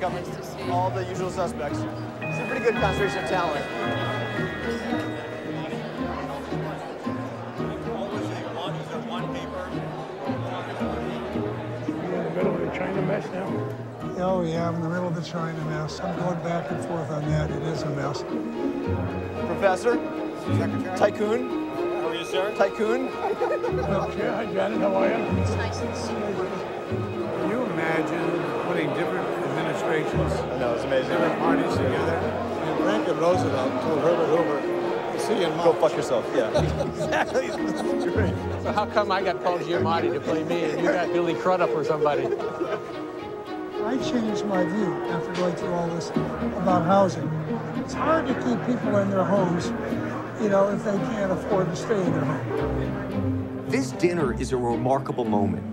Thanks for coming. All the usual suspects. It's a pretty good concentration of talent. You're in the middle of the China mess now. Oh, yeah, I'm in the middle of the China mess. I'm going back and forth on that. It is a mess. Professor? Tycoon? How are you, sir? Tycoon? Yeah, hi, Janet, how are you? It's nice to see you. Can you imagine putting different administrations, No, it's amazing. different parties together? And Franklin Roosevelt told Herbert Hoover, see you in Go March. fuck yourself. Yeah. exactly. So how come I got Paul Giamatti to play me and you got Billy Crudup or somebody? I changed my view after going through all this about housing. It's hard to keep people in their homes, you know, if they can't afford to stay in their home. This dinner is a remarkable moment.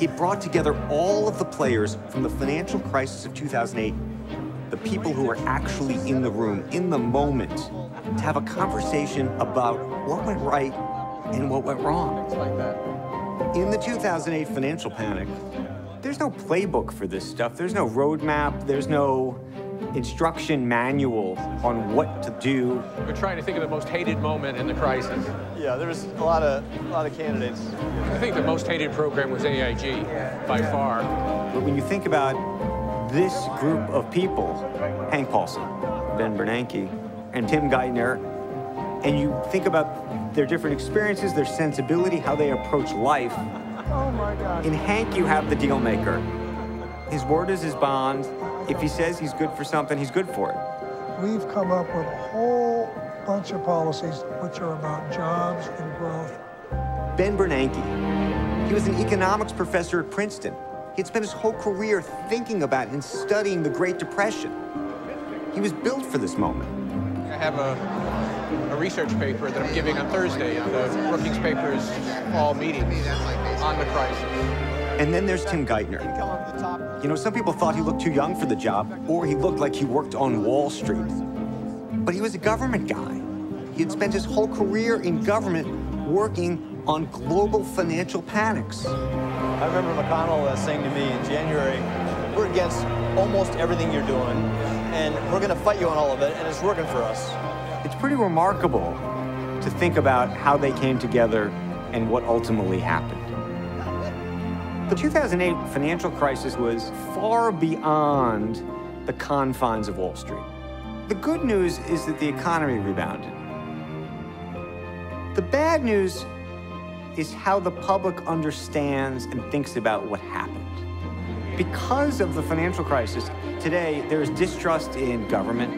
It brought together all of the players from the financial crisis of 2008, the people who were actually in the room, in the moment, to have a conversation about what went right and what went wrong. In the 2008 financial panic, there's no playbook for this stuff. There's no roadmap. There's no instruction manual on what to do. We're trying to think of the most hated moment in the crisis. Yeah, there was a lot of a lot of candidates. I think the most hated program was AIG by far. But when you think about this group of people, Hank Paulson, Ben Bernanke, and Tim Geithner, and you think about their different experiences, their sensibility, how they approach life, Oh, my God. in Hank you have the deal maker. His word is his bond. If he says he's good for something, he's good for it. We've come up with a whole bunch of policies which are about jobs and growth. Ben Bernanke, he was an economics professor at Princeton. He had spent his whole career thinking about and studying the Great Depression. He was built for this moment. I have a, a research paper that I'm giving on Thursday at the Brookings Papers fall meeting on the crisis. And then there's Tim Geithner. Come up to the top. You know, some people thought he looked too young for the job, or he looked like he worked on Wall Street. But he was a government guy. He had spent his whole career in government working on global financial panics. I remember McConnell uh, saying to me in January, we're against almost everything you're doing, and we're going to fight you on all of it, and it's working for us. It's pretty remarkable to think about how they came together and what ultimately happened. The 2008 financial crisis was far beyond the confines of Wall Street. The good news is that the economy rebounded. The bad news is how the public understands and thinks about what happened. Because of the financial crisis, today there's distrust in government,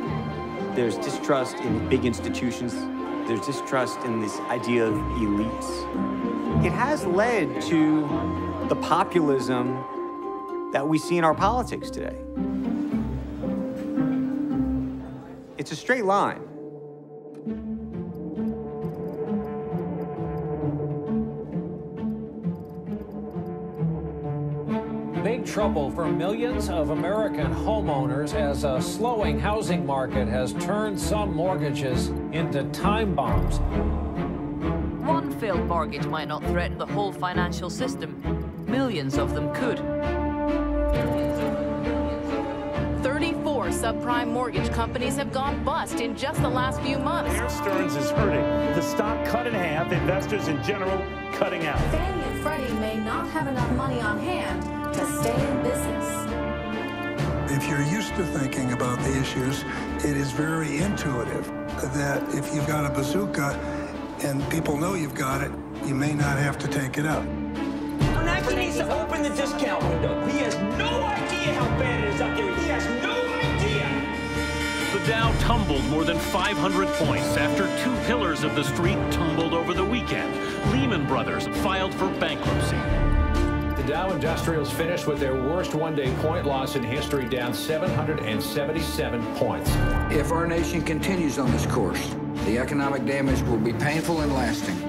there's distrust in big institutions, there's distrust in this idea of elites. It has led to the populism that we see in our politics today. It's a straight line. Big trouble for millions of American homeowners as a slowing housing market has turned some mortgages into time bombs. One failed mortgage might not threaten the whole financial system. Millions of them could. 34 subprime mortgage companies have gone bust in just the last few months. Bear Stearns is hurting. The stock cut in half, investors in general cutting out. Fannie and Freddie may not have enough money on hand to stay in business. If you're used to thinking about the issues, it is very intuitive that if you've got a bazooka and people know you've got it, you may not have to take it out. Bernanke needs to open the discount window. He has no idea how bad it is out there. He has no idea. The Dow tumbled more than 500 points after two pillars of the street tumbled over the weekend. Lehman Brothers filed for bankruptcy. The Dow Industrials finished with their worst one-day point loss in history, down 777 points. If our nation continues on this course, the economic damage will be painful and lasting.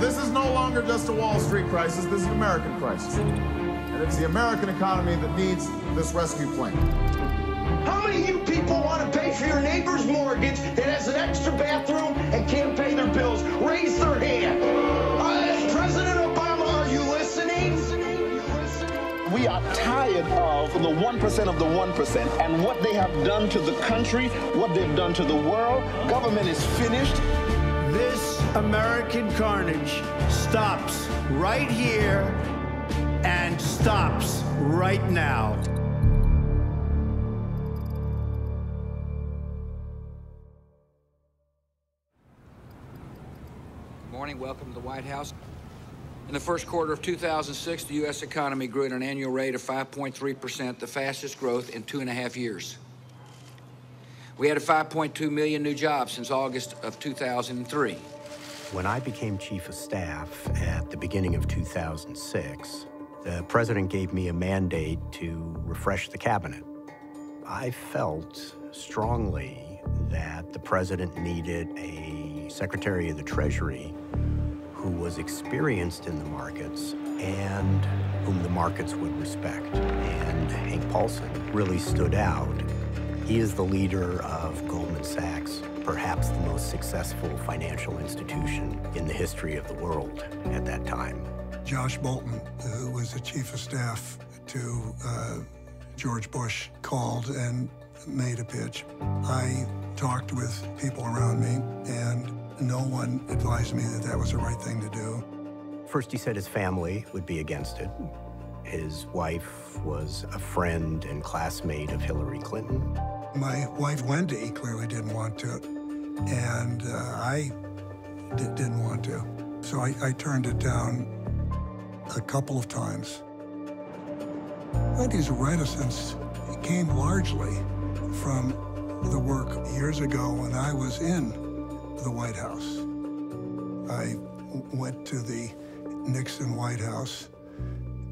So this is no longer just a Wall Street crisis, this is an American crisis. And it's the American economy that needs this rescue plan. How many of you people want to pay for your neighbor's mortgage that has an extra bathroom and can't pay their bills? Raise their hand. Uh, President Obama, are you listening? We are tired of the 1% of the 1%. And what they have done to the country, what they've done to the world, government is finished. This American carnage stops right here and stops right now. Good morning. Welcome to the White House. In the first quarter of 2006, the U.S. economy grew at an annual rate of 5.3%, the fastest growth in two and a half years. We added 5.2 million new jobs since August of 2003. When I became chief of staff at the beginning of 2006, the president gave me a mandate to refresh the cabinet. I felt strongly that the president needed a secretary of the Treasury who was experienced in the markets and whom the markets would respect. And Hank Paulson really stood out. He is the leader of Goldman Sachs, perhaps the most successful financial institution in the history of the world at that time. Josh Bolten, who was the chief of staff to uh, George Bush, called and made a pitch. I talked with people around me, and no one advised me that that was the right thing to do. First, he said his family would be against it. His wife was a friend and classmate of Hillary Clinton. My wife, Wendy, clearly didn't want to, and uh, I d- didn't want to. So I, I turned it down a couple of times. Wendy's reticence came largely from the work years ago when I was in the White House. I went to the Nixon White House.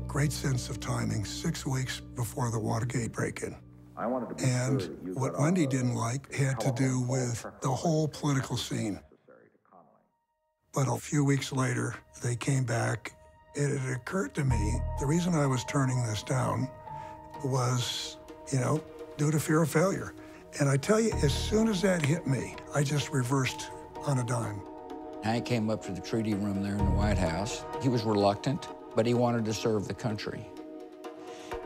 Great sense of timing, six weeks before the Watergate break-in. I wanted to be And sure you what got Wendy didn't like had to do with the whole political scene. But a few weeks later, they came back. It had occurred to me the reason I was turning this down was, you know, due to fear of failure. And I tell you, as soon as that hit me, I just reversed on a dime. Hank came up to the treaty room there in the White House. He was reluctant, but he wanted to serve the country.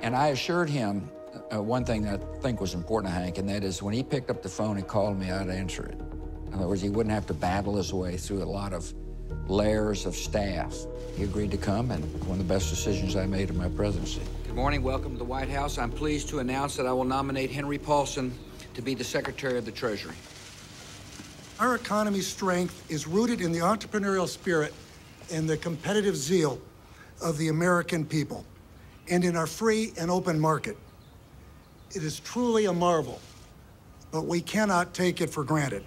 And I assured him uh, one thing that I think was important to Hank, and that is when he picked up the phone and called me, I'd answer it. In other words, he wouldn't have to battle his way through a lot of layers of staff. He agreed to come, and one of the best decisions I made in my presidency. Good morning. Welcome to the White House. I'm pleased to announce that I will nominate Henry Paulson to be the Secretary of the Treasury. Our economy's strength is rooted in the entrepreneurial spirit and the competitive zeal of the American people, and in our free and open market. It is truly a marvel, but we cannot take it for granted.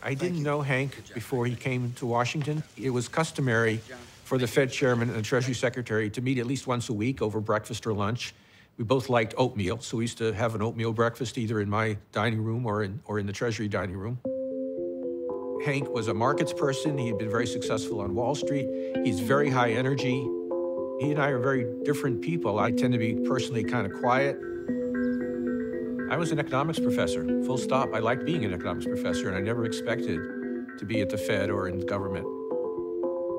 I didn't know Hank before he came to Washington. It was customary for the Fed chairman and the Treasury secretary to meet at least once a week over breakfast or lunch. We both liked oatmeal, so we used to have an oatmeal breakfast either in my dining room or in, or in the Treasury dining room. Hank was a markets person. He had been very successful on Wall Street. He's very high energy. He and I are very different people. I tend to be personally kind of quiet. I was an economics professor, full stop. I liked being an economics professor, and I never expected to be at the Fed or in government.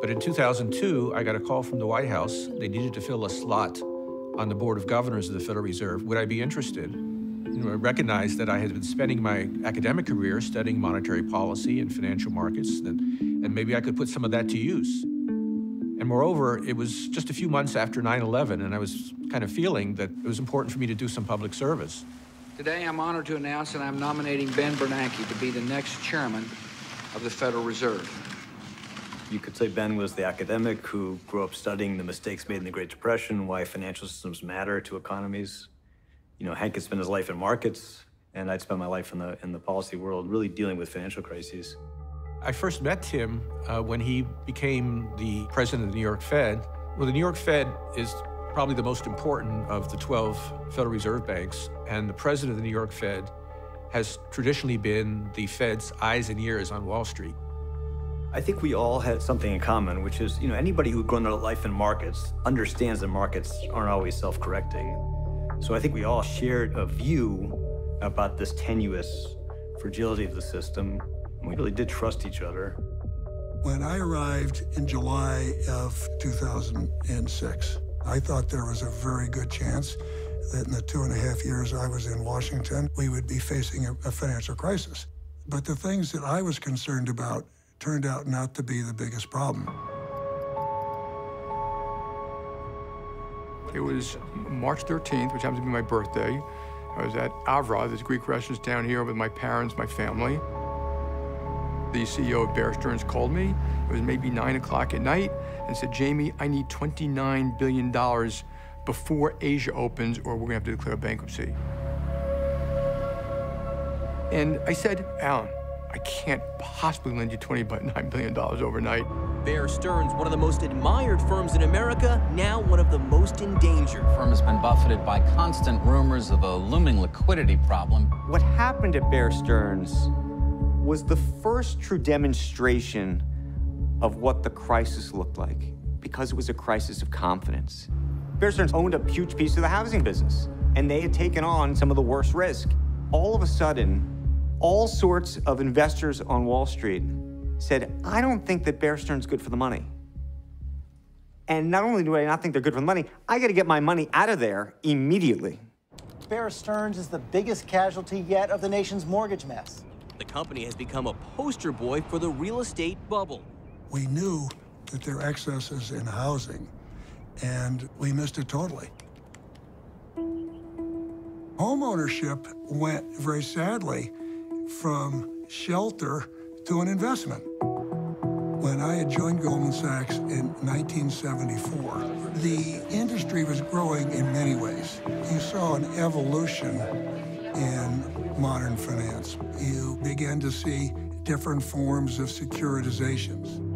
But in 2002, I got a call from the White House. They needed to fill a slot on the Board of Governors of the Federal Reserve. Would I be interested? You know, I recognized that I had been spending my academic career studying monetary policy and financial markets, and, and maybe I could put some of that to use. And moreover, it was just a few months after 9 11, and I was kind of feeling that it was important for me to do some public service. Today, I'm honored to announce that I'm nominating Ben Bernanke to be the next chairman of the Federal Reserve. You could say Ben was the academic who grew up studying the mistakes made in the Great Depression, why financial systems matter to economies. You know, Hank had spent his life in markets, and I'd spent my life in the in the policy world, really dealing with financial crises. I first met Tim uh, when he became the president of the New York Fed. Well, the New York Fed is probably the most important of the 12 Federal Reserve banks, and the president of the New York Fed has traditionally been the Fed's eyes and ears on Wall Street. I think we all had something in common, which is, you know, anybody who'd grown their life in markets understands that markets aren't always self-correcting. So I think we all shared a view about this tenuous fragility of the system. We really did trust each other. When I arrived in July of 2006, I thought there was a very good chance that in the two and a half years I was in Washington, we would be facing a, a financial crisis. But the things that I was concerned about turned out not to be the biggest problem. It was March 13th, which happens to be my birthday. I was at Avra, this Greek restaurant down here with my parents, my family. The CEO of Bear Stearns called me. It was maybe 9 o'clock at night and said, Jamie, I need $29 billion before Asia opens or we're going to have to declare bankruptcy. And I said, Alan, I can't possibly lend you $29 billion overnight. Bear Stearns, one of the most admired firms in America, now one of the most in danger. The firm has been buffeted by constant rumors of a looming liquidity problem. What happened at Bear Stearns was the first true demonstration of what the crisis looked like because it was a crisis of confidence. Bear Stearns owned a huge piece of the housing business, and they had taken on some of the worst risk. All of a sudden, all sorts of investors on Wall Street said, I don't think that Bear Stearns is good for the money. And not only do I not think they're good for the money, I got to get my money out of there immediately. Bear Stearns is the biggest casualty yet of the nation's mortgage mess. The company has become a poster boy for the real estate bubble. We knew that there are excesses in housing, and we missed it totally. Homeownership went very sadly from shelter to an investment. When I had joined Goldman Sachs in 1974, the industry was growing in many ways. You saw an evolution in modern finance. You began to see different forms of securitizations.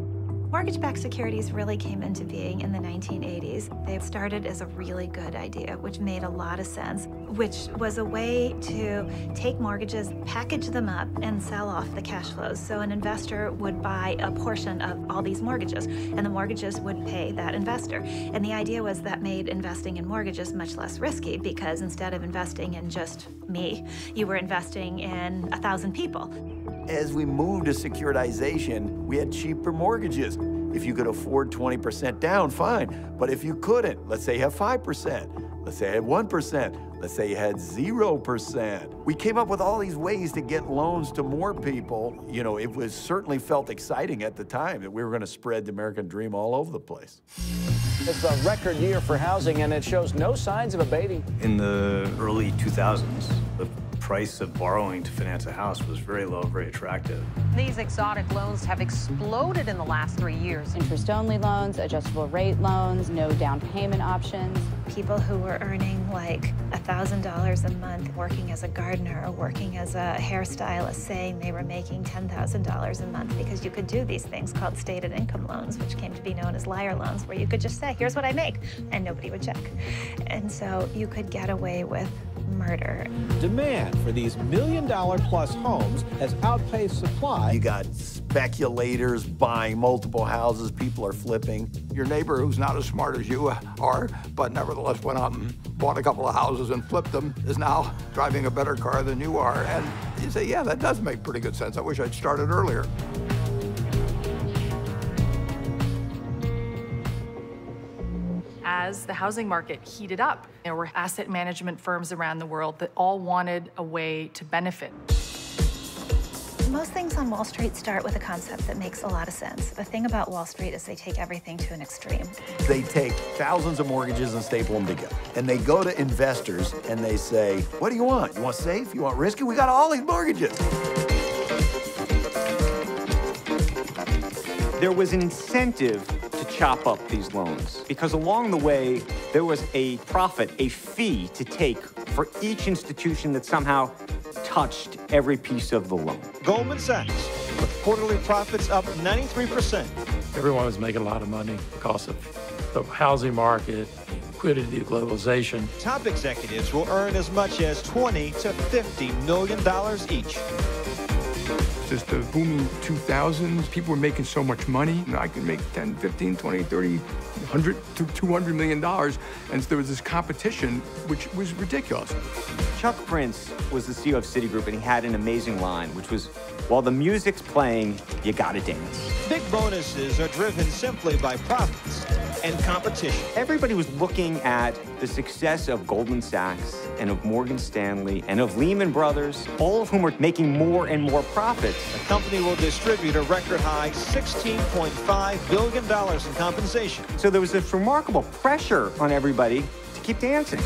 Mortgage-backed securities really came into being in the 1980s. They started as a really good idea, which made a lot of sense, which was a way to take mortgages, package them up, and sell off the cash flows. So an investor would buy a portion of all these mortgages, and the mortgages would pay that investor. And the idea was that made investing in mortgages much less risky because instead of investing in just me, you were investing in a thousand people. As we moved to securitization, we had cheaper mortgages. If you could afford 20% down, fine. But if you couldn't, let's say you have 5%, let's say you had 1%, let's say you had 0%. We came up with all these ways to get loans to more people. You know, it was certainly felt exciting at the time that we were going to spread the American dream all over the place. It's a record year for housing, and it shows no signs of abating. In the early 2000s, the price of borrowing to finance a house was very low, very attractive. These exotic loans have exploded in the last three years. Interest-only loans, adjustable rate loans, no down payment options. People who were earning like $1,000 a month working as a gardener or working as a hairstylist saying they were making $10,000 a month because you could do these things called stated income loans, which came to be known as liar loans, where you could just say, here's what I make, and nobody would check. And so you could get away with murder. Demand for these million dollar plus homes has outpaced supply. You got speculators buying multiple houses, people are flipping. Your neighbor who's not as smart as you are, but nevertheless went out and bought a couple of houses and flipped them, is now driving a better car than you are. And you say, yeah, that does make pretty good sense. I wish I'd started earlier. As the housing market heated up. There were asset management firms around the world that all wanted a way to benefit. Most things on Wall Street start with a concept that makes a lot of sense. The thing about Wall Street is they take everything to an extreme. They take thousands of mortgages and staple them together. And they go to investors and they say, what do you want? You want safe? You want risky? We got all these mortgages. There was an incentive to chop up these loans because along the way, there was a profit, a fee to take for each institution that somehow touched every piece of the loan. Goldman Sachs, with quarterly profits up 93%. Everyone was making a lot of money because of the housing market, liquidity, globalization. Top executives will earn as much as 20 to 50 million dollars each. Just the booming 2000s, people were making so much money. I could make 10, 15, 20, 30, 100 to 200 million dollars. And so there was this competition, which was ridiculous. Chuck Prince was the CEO of Citigroup, and he had an amazing line, which was, while the music's playing, you gotta dance. Big bonuses are driven simply by profits. and competition. Everybody was looking at the success of Goldman Sachs and of Morgan Stanley and of Lehman Brothers, all of whom are making more and more profits. The company will distribute a record high $16.5 billion in compensation. So there was this remarkable pressure on everybody to keep dancing.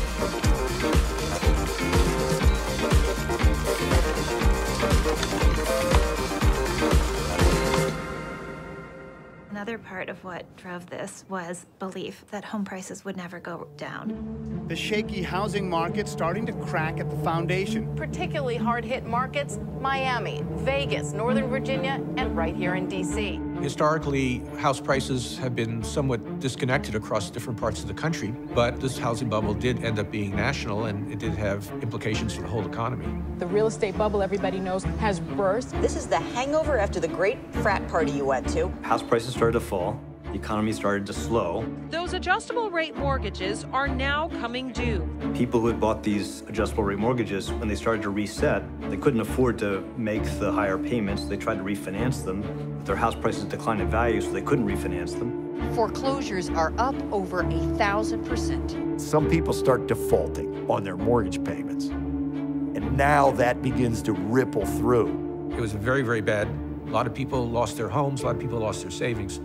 Another part of what drove this was belief that home prices would never go down. The shaky housing market starting to crack at the foundation. Particularly hard hit markets Miami, Vegas, Northern Virginia, and right here in D.C. Historically, house prices have been somewhat disconnected across different parts of the country, but this housing bubble did end up being national and it did have implications for the whole economy. The real estate bubble, everybody knows, has burst. This is the hangover after the great frat party you went to. House prices started to fall. The economy started to slow. Those adjustable rate mortgages are now coming due. People who had bought these adjustable rate mortgages, when they started to reset, they couldn't afford to make the higher payments. They tried to refinance them. But their house prices declined in value, so they couldn't refinance them. Foreclosures are up over a thousand percent. Some people start defaulting on their mortgage payments. And now that begins to ripple through. It was very, very bad. A lot of people lost their homes, a lot of people lost their savings.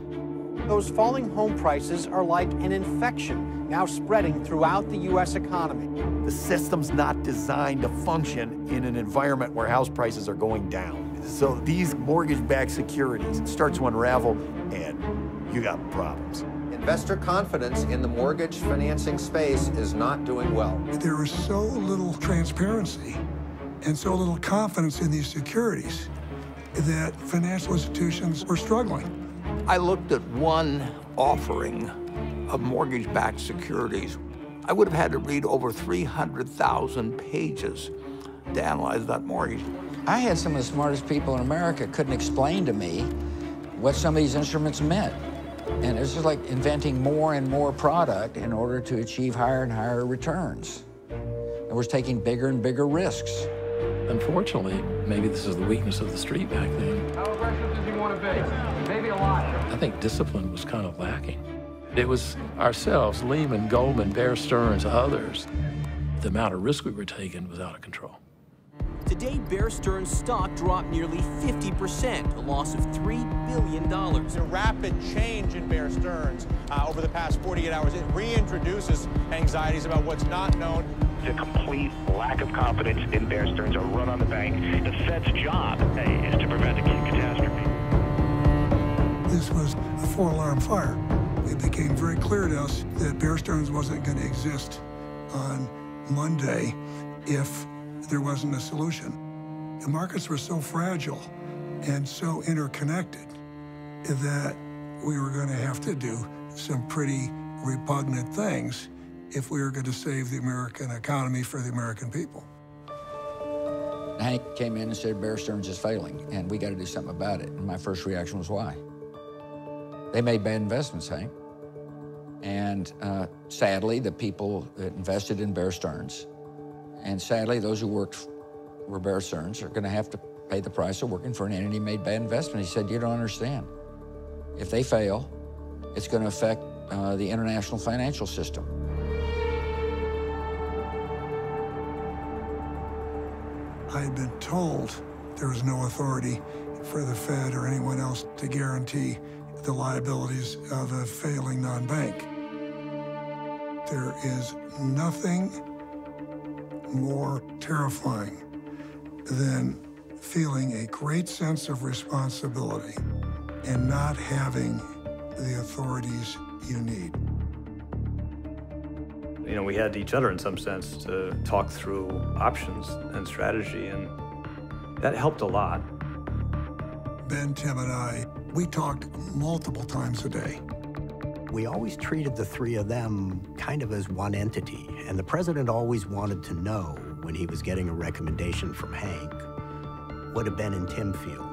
Those falling home prices are like an infection now spreading throughout the U.S. economy. The system's not designed to function in an environment where house prices are going down. So these mortgage-backed securities start to unravel and you got problems. Investor confidence in the mortgage financing space is not doing well. There is so little transparency and so little confidence in these securities that financial institutions were struggling. I looked at one offering of mortgage-backed securities. I would have had to read over 300,000 pages to analyze that mortgage. I had some of the smartest people in America couldn't explain to me what some of these instruments meant. And it was just like inventing more and more product in order to achieve higher and higher returns. And we're taking bigger and bigger risks. Unfortunately, maybe this is the weakness of the street back then. How aggressive does he want to be? Maybe a lot. I think discipline was kind of lacking. It was ourselves, Lehman, Goldman, Bear Stearns, others. The amount of risk we were taking was out of control. Today, Bear Stearns stock dropped nearly 50%, a loss of $3 billion. A rapid change in Bear Stearns uh, over the past 48 hours. It reintroduces anxieties about what's not known. It's a complete lack of confidence in Bear Stearns, a run on the bank. The Fed's job hey, is to prevent a catastrophe. This was a four-alarm fire. It became very clear to us that Bear Stearns wasn't going to exist on Monday if there wasn't a solution. The markets were so fragile and so interconnected that we were going to have to do some pretty repugnant things if we were going to save the American economy for the American people. Hank came in and said, Bear Stearns is failing, and we got to do something about it. And my first reaction was, why? They made bad investments, Hank. And uh, sadly, the people that invested in Bear Stearns and sadly, those who worked for Bear Stearns are going to have to pay the price of working for an entity made bad investment. He said, you don't understand. If they fail, it's going to affect uh, the international financial system. I had been told there was no authority for the Fed or anyone else to guarantee the liabilities of a failing non-bank. There is nothing more terrifying than feeling a great sense of responsibility and not having the authorities you need. You know, we had each other in some sense to talk through options and strategy, and that helped a lot. Ben, Tim, and I, we talked multiple times a day. We always treated the three of them kind of as one entity, and the president always wanted to know when he was getting a recommendation from Hank, what did Ben and Tim feel?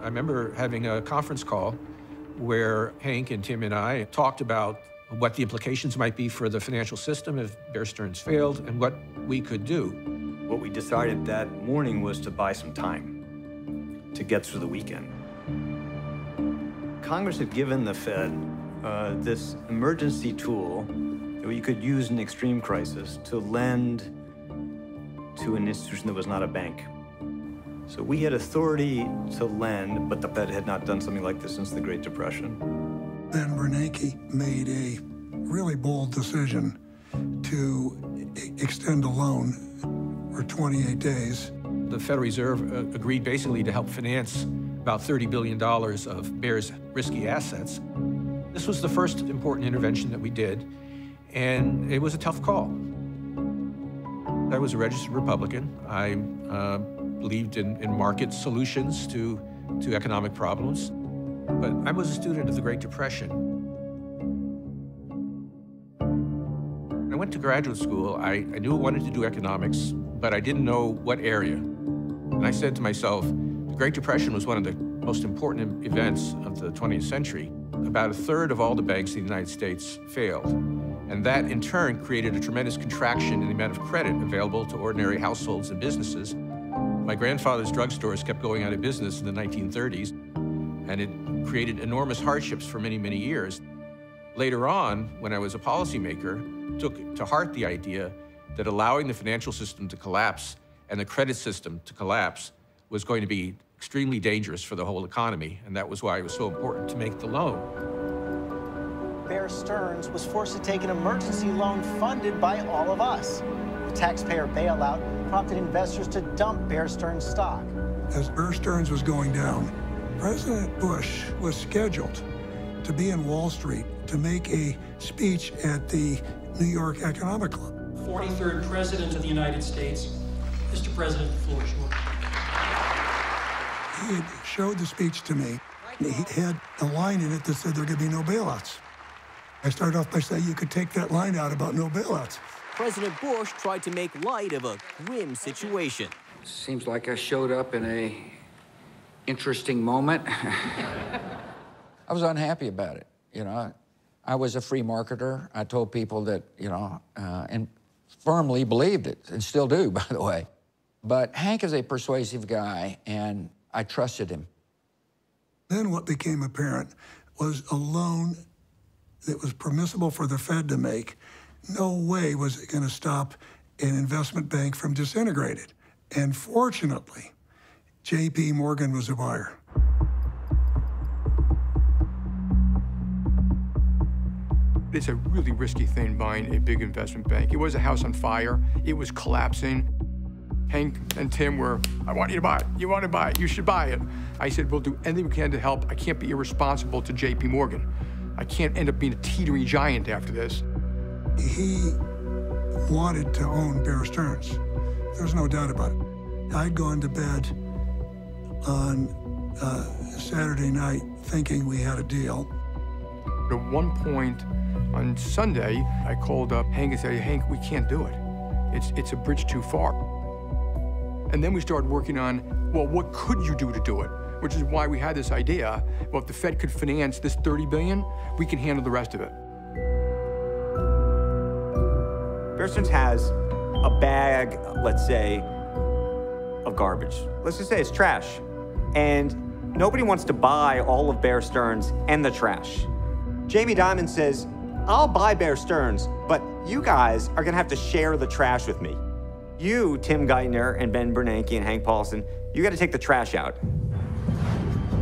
I remember having a conference call where Hank and Tim and I talked about what the implications might be for the financial system if Bear Stearns failed and what we could do. What we decided that morning was to buy some time to get through the weekend. Congress had given the Fed uh, this emergency tool that you could use in extreme crisis to lend to an institution that was not a bank. So we had authority to lend, but the Fed had not done something like this since the Great Depression. Ben Bernanke made a really bold decision to extend a loan for 28 days. The Federal Reserve uh, agreed basically to help finance about $30 billion of Bear's risky assets. This was the first important intervention that we did, and it was a tough call. I was a registered Republican. I uh, believed in, in market solutions to, to economic problems, but I was a student of the Great Depression. I went to graduate school, I, I knew I wanted to do economics, but I didn't know what area. And I said to myself, the Great Depression was one of the most important events of the 20th century. About a third of all the banks in the United States failed. And that, in turn, created a tremendous contraction in the amount of credit available to ordinary households and businesses. My grandfather's drugstores kept going out of business in the 1930s, and it created enormous hardships for many, many years. Later on, when I was a policymaker, took to heart the idea that allowing the financial system to collapse and the credit system to collapse was going to be extremely dangerous for the whole economy, and that was why it was so important to make the loan. Bear Stearns was forced to take an emergency loan funded by all of us. The taxpayer bailout prompted investors to dump Bear Stearns stock. As Bear Stearns was going down, President Bush was scheduled to be in Wall Street to make a speech at the New York Economic Club. 43rd President of the United States. Mr. President, the floor is yours. He showed the speech to me. He had a line in it that said there could be no bailouts. I started off by saying you could take that line out about no bailouts. President Bush tried to make light of a grim situation. Seems like I showed up in a interesting moment. I was unhappy about it. You know, I was a free marketer. I told people that, you know, uh, and firmly believed it, and still do, by the way. But Hank is a persuasive guy, and I trusted him. Then what became apparent was a loan that was permissible for the Fed to make. No way was it going to stop an investment bank from disintegrating. And fortunately, J.P. Morgan was a buyer. It's a really risky thing buying a big investment bank. It was a house on fire. It was collapsing. Hank and Tim were, I want you to buy it. You want to buy it. You should buy it. I said, we'll do anything we can to help. I can't be irresponsible to JP Morgan. I can't end up being a teetering giant after this. He wanted to own Bear Stearns. There's no doubt about it. I'd gone to bed on uh, Saturday night thinking we had a deal. At one point on Sunday, I called up Hank and said, Hank, we can't do it. It's, it's a bridge too far. And then we started working on, well, what could you do to do it? Which is why we had this idea, well, if the Fed could finance this 30 billion, we can handle the rest of it. Bear Stearns has a bag, let's say, of garbage. Let's just say it's trash. And nobody wants to buy all of Bear Stearns and the trash. Jamie Dimon says, I'll buy Bear Stearns, but you guys are gonna have to share the trash with me. You, Tim Geithner and Ben Bernanke and Hank Paulson, you gotta take the trash out.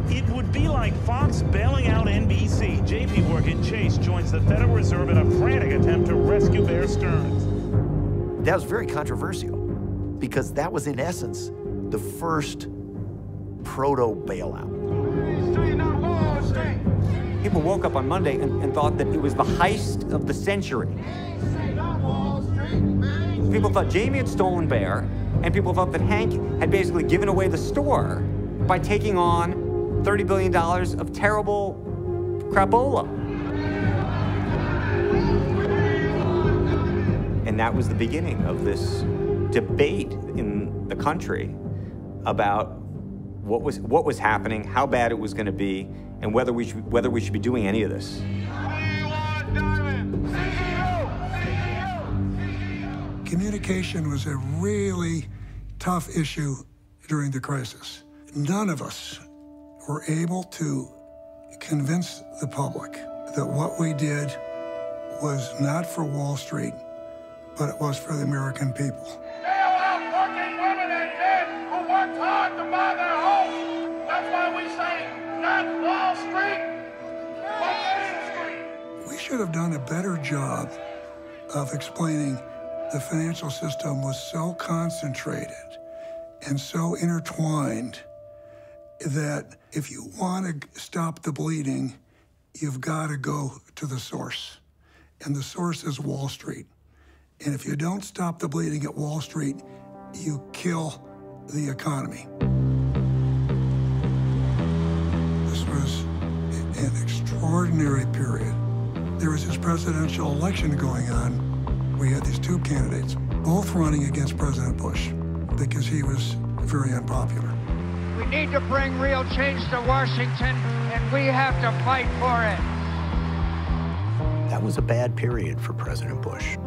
It would be like Fox bailing out NBC. JP Morgan Chase joins the Federal Reserve in a frantic attempt to rescue Bear Stearns. That was very controversial because that was, in essence, the first proto bailout. People woke up on Monday and, and thought that it was the heist of the century. People thought Jamie had stolen Bear, and people thought that Hank had basically given away the store by taking on $30 billion of terrible crapola. And that was the beginning of this debate in the country about what was, what was happening, how bad it was going to be, and whether we, should, whether we should be doing any of this. Communication was a really tough issue during the crisis. None of us were able to convince the public that what we did was not for Wall Street, but it was for the American people. Should have done a better job of explaining the financial system was so concentrated and so intertwined that if you want to stop the bleeding, you've got to go to the source. And the source is Wall Street. And if you don't stop the bleeding at Wall Street, you kill the economy. This was an extraordinary period. There was this presidential election going on. We had these two candidates, both running against President Bush because he was very unpopular. We need to bring real change to Washington, and we have to fight for it. That was a bad period for President Bush.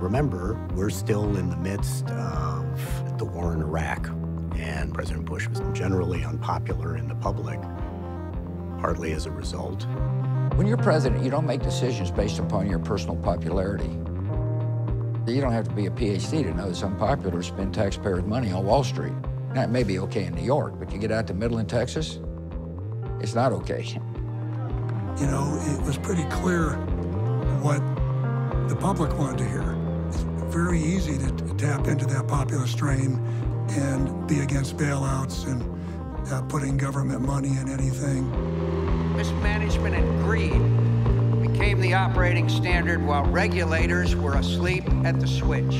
Remember, we're still in the midst of the war in Iraq, and President Bush was generally unpopular in the public, partly as a result. When you're president, you don't make decisions based upon your personal popularity. You don't have to be a PhD to know it's unpopular to spend taxpayers' money on Wall Street. Now, it may be okay in New York, but you get out to Midland, Texas, it's not okay. You know, it was pretty clear what the public wanted to hear. It's very easy to tap into that popular strain and be against bailouts and uh, putting government money in anything. Mismanagement and greed became the operating standard while regulators were asleep at the switch.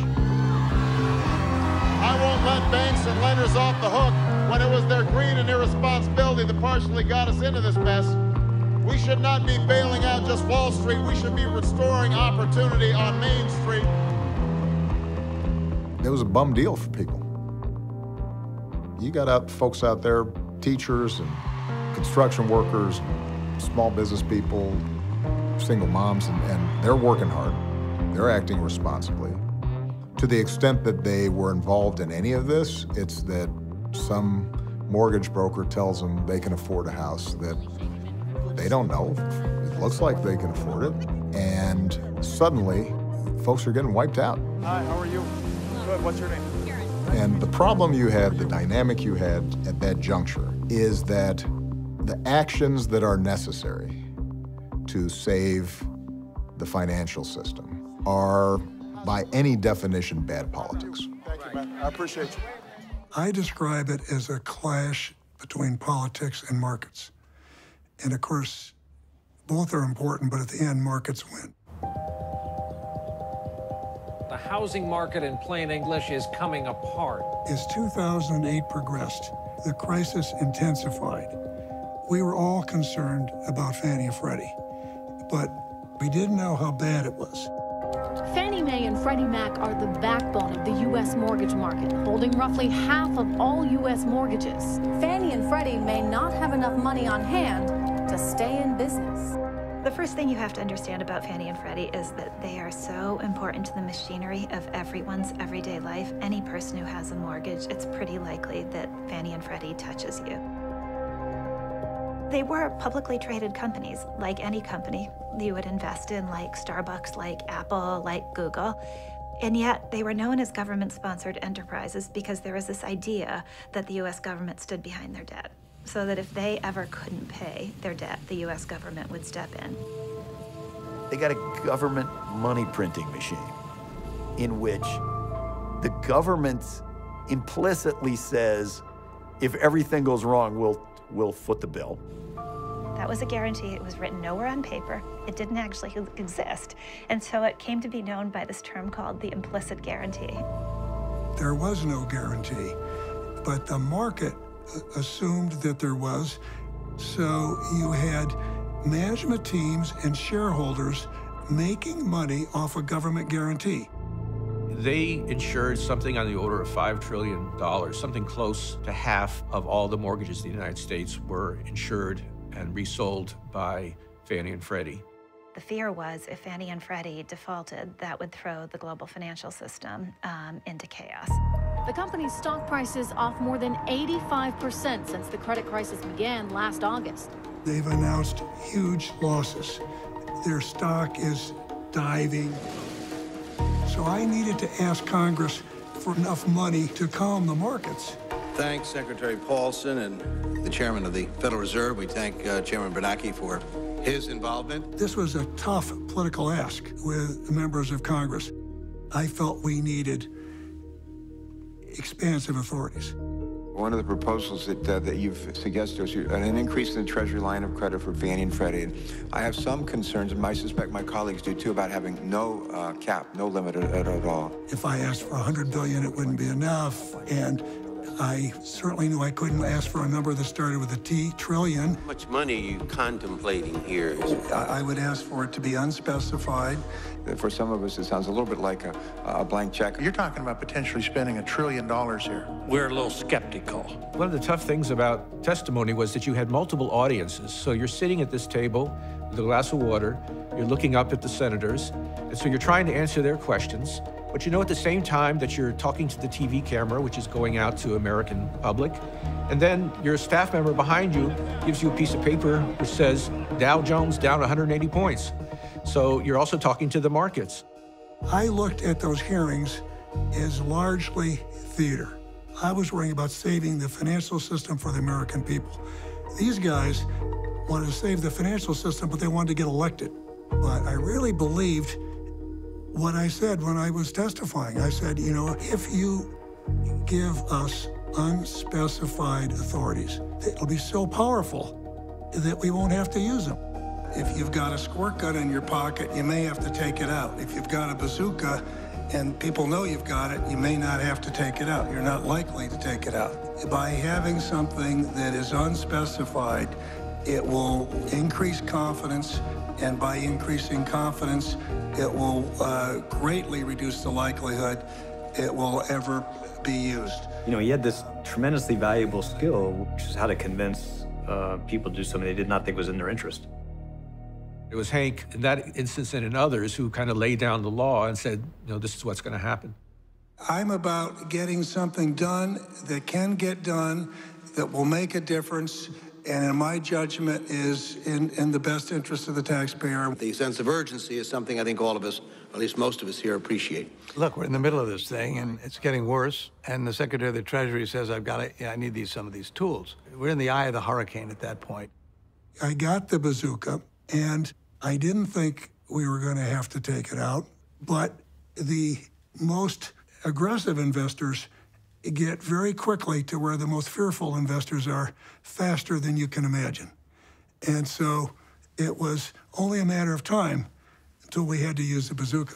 I won't let banks and lenders off the hook when it was their greed and irresponsibility that partially got us into this mess. We should not be bailing out just Wall Street. We should be restoring opportunity on Main Street. It was a bum deal for people. You got out folks out there, teachers and construction workers, and small business people, single moms, and, and they're working hard. They're acting responsibly. To the extent that they were involved in any of this, it's that some mortgage broker tells them they can afford a house that they don't know. It looks like they can afford it. And suddenly, folks are getting wiped out. Hi, how are you? Good, what's your name? And the problem you had, the dynamic you had at that juncture, is that the actions that are necessary to save the financial system are, by any definition, bad politics. Thank you, man. I appreciate you. I describe it as a clash between politics and markets. And of course, both are important, but at the end, markets win. The housing market, in plain English, is coming apart. As 2008 progressed, the crisis intensified. We were all concerned about Fannie and Freddie, but we didn't know how bad it was. Fannie Mae and Freddie Mac are the backbone of the U.S. mortgage market, holding roughly half of all U.S. mortgages. Fannie and Freddie may not have enough money on hand to stay in business. The first thing you have to understand about Fannie and Freddie is that they are so important to the machinery of everyone's everyday life. Any person who has a mortgage, it's pretty likely that Fannie and Freddie touches you. They were publicly traded companies, like any company you would invest in, like Starbucks, like Apple, like Google. And yet, they were known as government sponsored enterprises because there was this idea that the US government stood behind their debt so that if they ever couldn't pay their debt, the US government would step in. They got a government money printing machine in which the government implicitly says, if everything goes wrong, we'll, we'll foot the bill. That was a guarantee. It was written nowhere on paper. It didn't actually exist. And so it came to be known by this term called the implicit guarantee. There was no guarantee, but the market assumed that there was. So you had management teams and shareholders making money off a government guarantee. They insured something on the order of $5 trillion, something close to half of all the mortgages in the United States were insured and resold by Fannie and Freddie. The fear was if Fannie and Freddie defaulted, that would throw the global financial system um, into chaos. The company's stock price is off more than 85% since the credit crisis began last August. They've announced huge losses. Their stock is diving. So I needed to ask Congress for enough money to calm the markets. Thanks, Secretary Paulson and the chairman of the Federal Reserve. We thank uh, Chairman Bernanke for his involvement. This was a tough political ask with members of Congress. I felt we needed expansive authorities. One of the proposals that, uh, that you've suggested is an increase in the Treasury line of credit for Fannie and Freddie. And I have some concerns, and I suspect my colleagues do too, about having no uh, cap, no limit at, at all. If I asked for 100 billion, it wouldn't be enough. And I certainly knew I couldn't ask for a number that started with a T, trillion. How much money are you contemplating here? I, I would ask for it to be unspecified. For some of us, it sounds a little bit like a, a blank check. You're talking about potentially spending a trillion dollars here. We're a little skeptical. One of the tough things about testimony was that you had multiple audiences. So you're sitting at this table a glass of water, you're looking up at the senators, and so you're trying to answer their questions. But you know at the same time that you're talking to the TV camera, which is going out to American public, and then your staff member behind you gives you a piece of paper which says Dow Jones down 180 points. So you're also talking to the markets. I looked at those hearings as largely theater. I was worrying about saving the financial system for the American people. These guys wanted to save the financial system, but they wanted to get elected. But I really believed what I said when I was testifying. I said, you know, if you give us unspecified authorities, it'll be so powerful that we won't have to use them. If you've got a squirt gun in your pocket, you may have to take it out. If you've got a bazooka and people know you've got it, you may not have to take it out. You're not likely to take it out. By having something that is unspecified, it will increase confidence and by increasing confidence, it will uh, greatly reduce the likelihood it will ever be used. You know, he had this tremendously valuable skill, which is how to convince uh, people to do something they did not think was in their interest. It was Hank, in that instance and in others, who kind of laid down the law and said, you know, this is what's going to happen. I'm about getting something done that can get done, that will make a difference, and in my judgment is in, in the best interest of the taxpayer. The sense of urgency is something I think all of us, at least most of us here, appreciate. Look, we're in the middle of this thing, and it's getting worse. And the Secretary of the Treasury says, "I've got to, yeah, I need these some of these tools." We're in the eye of the hurricane at that point. I got the bazooka, and I didn't think we were going to have to take it out, but the most aggressive investors get very quickly to where the most fearful investors are faster than you can imagine. And so it was only a matter of time until we had to use the bazooka.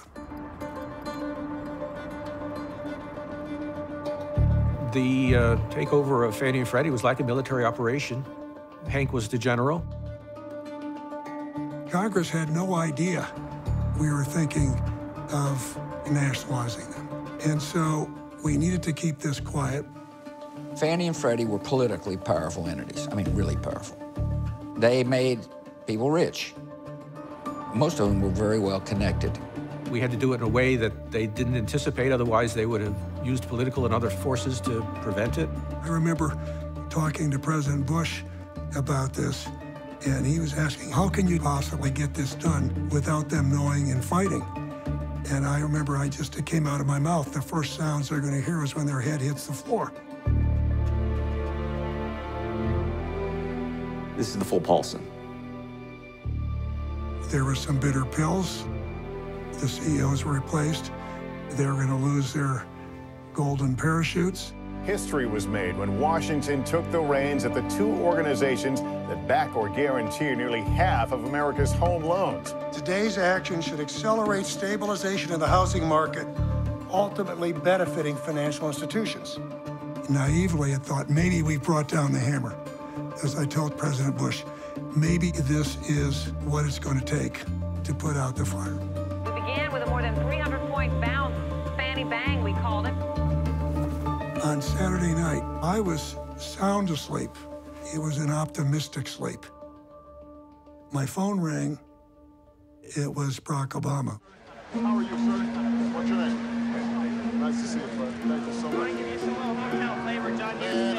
The uh, takeover of Fannie and Freddie was like a military operation. Hank was the general. Congress had no idea we were thinking of nationalizing them. And so we needed to keep this quiet. Fannie and Freddie were politically powerful entities. I mean, really powerful. They made people rich. Most of them were very well connected. We had to do it in a way that they didn't anticipate, otherwise they would have used political and other forces to prevent it. I remember talking to President Bush about this, and he was asking, how can you possibly get this done without them knowing and fighting? And I remember I just, it came out of my mouth. The first sounds they're going to hear is when their head hits the floor. This is the full Paulson. There were some bitter pills. The CEOs were replaced. They were going to lose their golden parachutes. History was made when Washington took the reins at the two organizations that back or guarantee nearly half of America's home loans. Today's action should accelerate stabilization in the housing market, ultimately benefiting financial institutions. Naively, I thought maybe we brought down the hammer. As I told President Bush, maybe this is what it's going to take to put out the fire. We began with a more than 300 point bounce. Fannie Bang, we called it on Saturday night, I was sound asleep. It was an optimistic sleep. My phone rang. It was Barack Obama. How are you, sir? What's your name? Nice to see you, bud. Thank you so much.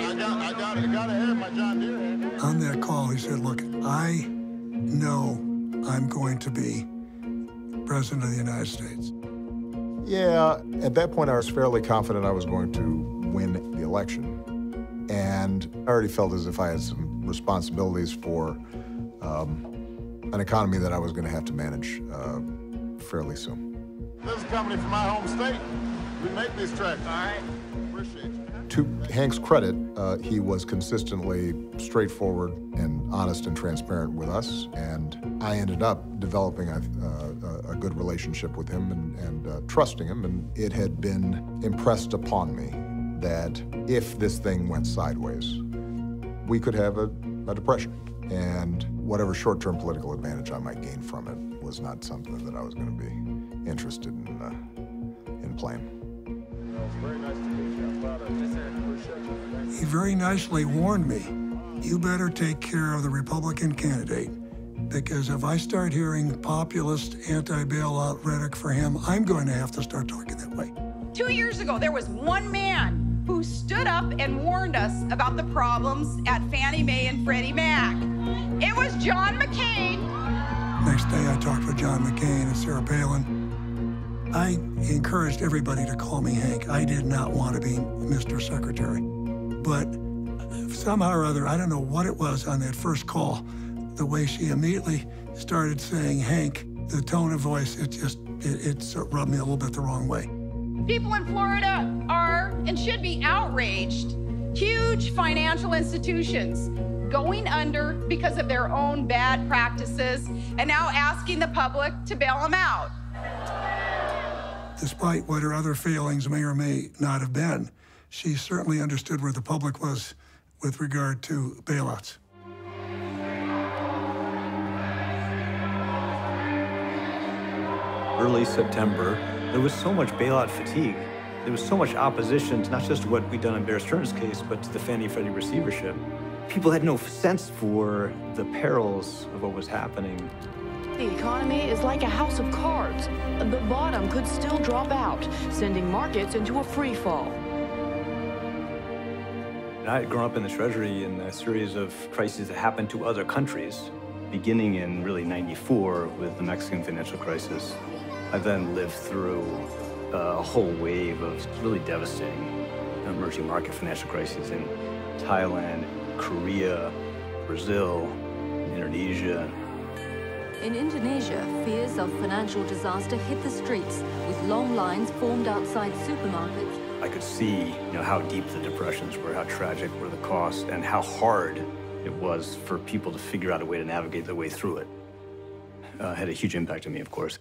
I got, I got, I got to have my John Deere On that call, he said, Look, I know I'm going to be President of the United States. Yeah, at that point, I was fairly confident I was going to win the election. And I already felt as if I had some responsibilities for um, an economy that I was going to have to manage uh, fairly soon. This is a company from my home state. We make these tracks. All right. Appreciate you. To Hank's credit, uh, he was consistently straightforward and honest and transparent with us, and I ended up developing a, a, a good relationship with him and, and uh, trusting him, and it had been impressed upon me that if this thing went sideways, we could have a, a depression, and whatever short-term political advantage I might gain from it was not something that I was going to be interested in, uh, in playing. Very nice you. I'm proud of you. Appreciate you. He very nicely warned me you better take care of the Republican candidate because if I start hearing populist anti bailout rhetoric for him, I'm going to have to start talking that way. Two years ago, there was one man who stood up and warned us about the problems at Fannie Mae and Freddie Mac. It was John McCain. Next day, I talked with John McCain and Sarah Palin. I encouraged everybody to call me Hank. I did not want to be Mr. Secretary. But somehow or other, I don't know what it was on that first call, the way she immediately started saying Hank, the tone of voice, it just, it, it rubbed me a little bit the wrong way. People in Florida are and should be outraged. Huge financial institutions going under because of their own bad practices and now asking the public to bail them out. Despite what her other failings may or may not have been, she certainly understood where the public was with regard to bailouts. Early September, there was so much bailout fatigue. There was so much opposition to not just what we'd done in Bear Stearns' case, but to the Fannie Freddie receivership. People had no sense for the perils of what was happening. The economy is like a house of cards. The bottom could still drop out, sending markets into a free fall. I had grown up in the Treasury in a series of crises that happened to other countries, beginning in really 94 with the Mexican financial crisis. I then lived through a whole wave of really devastating emerging market financial crises in Thailand, Korea, Brazil, Indonesia. In Indonesia, fears of financial disaster hit the streets, with long lines formed outside supermarkets. I could see, you know, how deep the depressions were, how tragic were the costs, and how hard it was for people to figure out a way to navigate their way through it. Uh, had a huge impact on me, of course.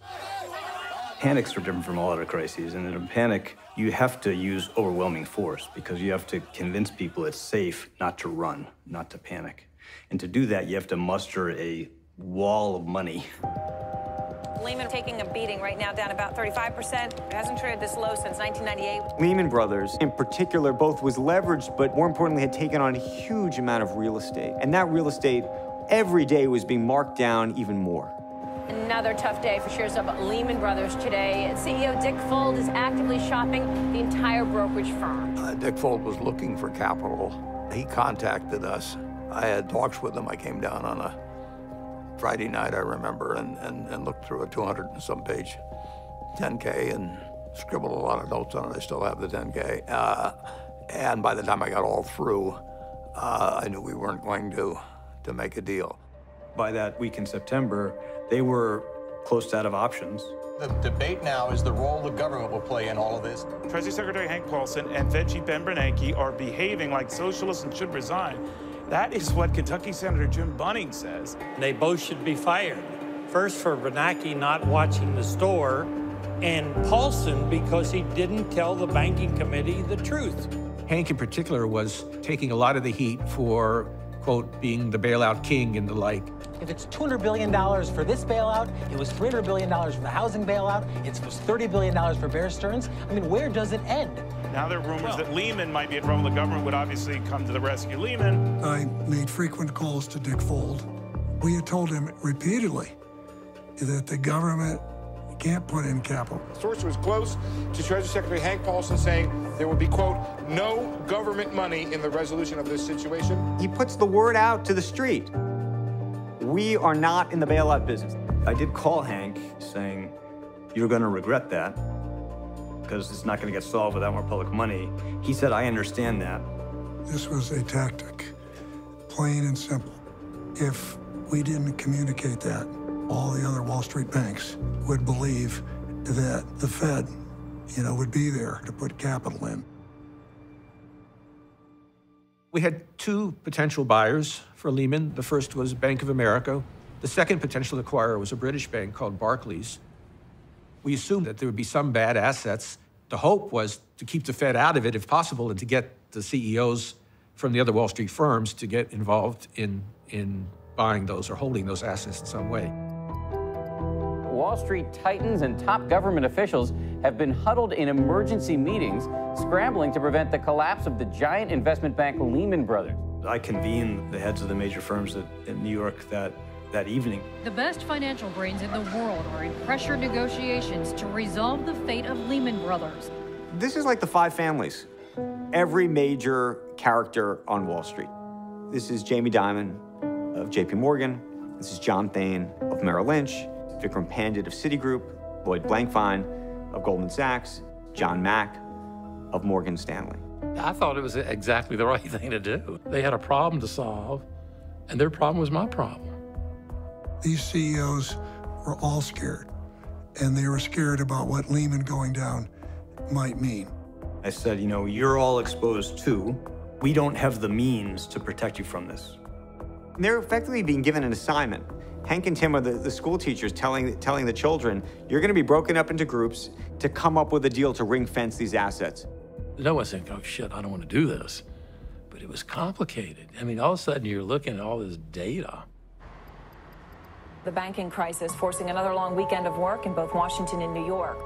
Panics are different from all other crises, and in a panic, you have to use overwhelming force because you have to convince people it's safe not to run, not to panic. And to do that, you have to muster a wall of money. Lehman taking a beating right now, down about 35%. It hasn't traded this low since 1998. Lehman Brothers, in particular, both was leveraged, but more importantly, had taken on a huge amount of real estate. And that real estate every day was being marked down even more. Another tough day for shares of Lehman Brothers today. CEO Dick Fuld is actively shopping the entire brokerage firm. Uh, Dick Fuld was looking for capital. He contacted us. I had talks with him. I came down on a Friday night, I remember, and, and, and looked through a 200 and some page 10K and scribbled a lot of notes on it. I still have the 10K. Uh, and by the time I got all through, uh, I knew we weren't going to, to make a deal. By that week in September, they were close to out of options. The debate now is the role the government will play in all of this. Treasury Secretary Hank Paulson and Fed Chief Ben Bernanke are behaving like socialists and should resign. That is what Kentucky Senator Jim Bunning says. They both should be fired. First for Bernanke not watching the store, and Paulson because he didn't tell the banking committee the truth. Hank, in particular, was taking a lot of the heat for, quote, being the bailout king and the like. If it's $200 billion for this bailout, it was $300 billion for the housing bailout, it was $30 billion for Bear Stearns. I mean, where does it end? Now there are rumors well, that Lehman might be in trouble. The government would obviously come to the rescue. Lehman. I made frequent calls to Dick Fuld. We had told him repeatedly that the government can't put in capital. Source was close to Treasury Secretary Hank Paulson saying there would be, quote, no government money in the resolution of this situation. He puts the word out to the street. We are not in the bailout business. I did call Hank saying, you're going to regret that because it's not going to get solved without more public money. He said, I understand that. This was a tactic, plain and simple. If we didn't communicate that, all the other Wall Street banks would believe that the Fed, you know, would be there to put capital in. We had two potential buyers for Lehman. The first was Bank of America. The second potential acquirer was a British bank called Barclays. We assumed that there would be some bad assets. The hope was to keep the Fed out of it if possible and to get the CEOs from the other Wall Street firms to get involved in, in buying those or holding those assets in some way. Wall Street titans and top government officials have been huddled in emergency meetings, scrambling to prevent the collapse of the giant investment bank Lehman Brothers. I convened the heads of the major firms at, in New York that, that evening. The best financial brains in the world are in pressure negotiations to resolve the fate of Lehman Brothers. This is like the five families. Every major character on Wall Street. This is Jamie Dimon of JP Morgan. This is John Thain of Merrill Lynch. Vikram Pandit of Citigroup, Lloyd Blankfein of Goldman Sachs, John Mack of Morgan Stanley. I thought it was exactly the right thing to do. They had a problem to solve, and their problem was my problem. These CEOs were all scared, and they were scared about what Lehman going down might mean. I said, you know, you're all exposed too. We don't have the means to protect you from this. They're effectively being given an assignment Hank and Tim are the, the school teachers telling, telling the children, you're going to be broken up into groups to come up with a deal to ring fence these assets. No one's saying, oh shit, I don't want to do this. But it was complicated. I mean, all of a sudden you're looking at all this data. The banking crisis forcing another long weekend of work in both Washington and New York.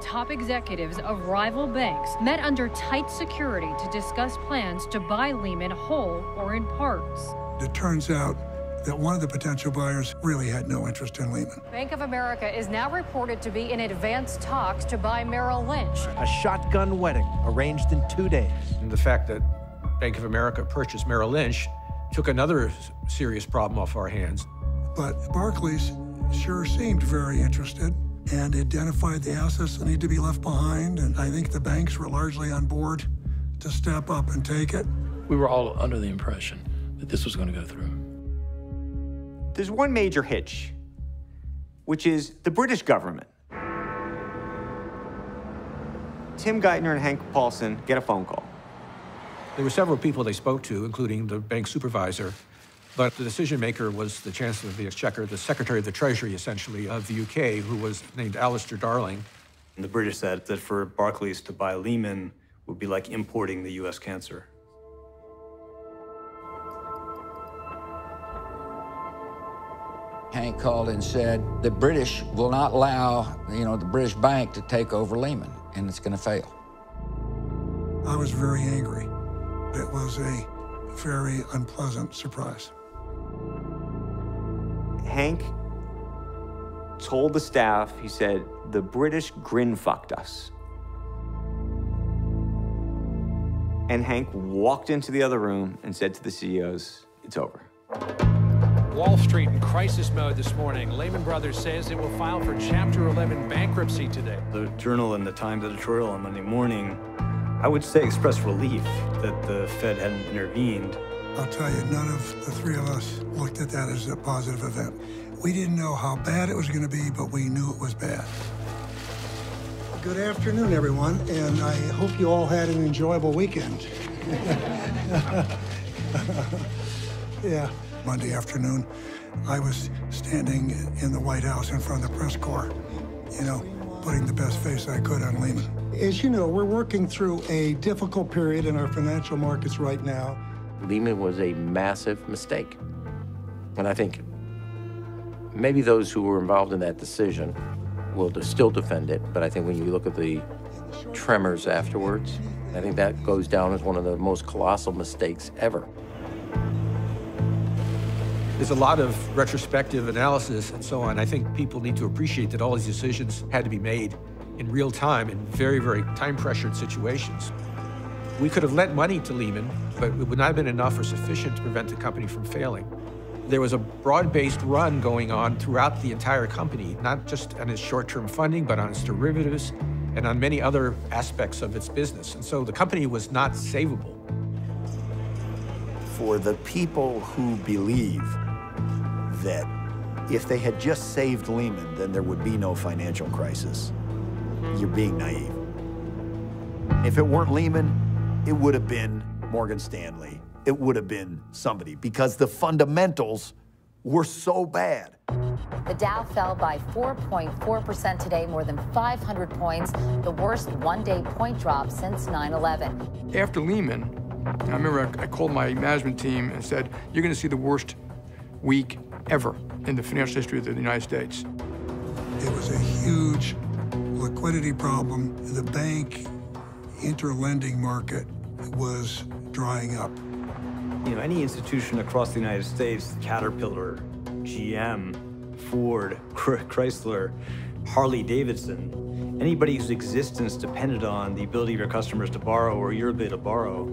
Top executives of rival banks met under tight security to discuss plans to buy Lehman whole or in parts. It turns out that one of the potential buyers really had no interest in Lehman. Bank of America is now reported to be in advanced talks to buy Merrill Lynch. A shotgun wedding arranged in two days. And the fact that Bank of America purchased Merrill Lynch took another serious problem off our hands. But Barclays sure seemed very interested and identified the assets that need to be left behind. And I think the banks were largely on board to step up and take it. We were all under the impression that this was going to go through. There's one major hitch, which is the British government. Tim Geithner and Hank Paulson get a phone call. There were several people they spoke to, including the bank supervisor, but the decision maker was the Chancellor of the Exchequer, the Secretary of the Treasury, essentially, of the UK, who was named Alistair Darling. And the British said that for Barclays to buy Lehman would be like importing the US cancer. Hank called and said, the British will not allow, you know, the British bank to take over Lehman, and it's going to fail. I was very angry. It was a very unpleasant surprise. Hank told the staff, he said, the British grin fucked us. And Hank walked into the other room and said to the CEOs, it's over. Wall Street in crisis mode this morning. Lehman Brothers says it will file for Chapter 11 bankruptcy today. The Journal and the Times editorial on Monday morning, I would say expressed relief that the Fed hadn't intervened. I'll tell you, none of the three of us looked at that as a positive event. We didn't know how bad it was going to be, but we knew it was bad. Good afternoon, everyone, and I hope you all had an enjoyable weekend. yeah. Monday afternoon, I was standing in the White House in front of the press corps, you know, putting the best face I could on Lehman. As you know, we're working through a difficult period in our financial markets right now. Lehman was a massive mistake. And I think maybe those who were involved in that decision will still defend it, but I think when you look at the tremors afterwards, I think that goes down as one of the most colossal mistakes ever. There's a lot of retrospective analysis and so on. I think people need to appreciate that all these decisions had to be made in real time in very, very time pressured situations. We could have lent money to Lehman, but it would not have been enough or sufficient to prevent the company from failing. There was a broad based run going on throughout the entire company, not just on its short term funding, but on its derivatives and on many other aspects of its business. And so the company was not savable. For the people who believe that if they had just saved Lehman, then there would be no financial crisis. You're being naive. If it weren't Lehman, it would have been Morgan Stanley. It would have been somebody because the fundamentals were so bad. The Dow fell by 4.4% today, more than 500 points, the worst one day point drop since 9 11. After Lehman, I remember I called my management team and said, You're going to see the worst week ever in the financial history of the United States. It was a huge liquidity problem. The bank interlending market was drying up. You know, any institution across the United States, Caterpillar, GM, Ford, Chrysler, Harley Davidson, anybody whose existence depended on the ability of your customers to borrow or your ability to borrow,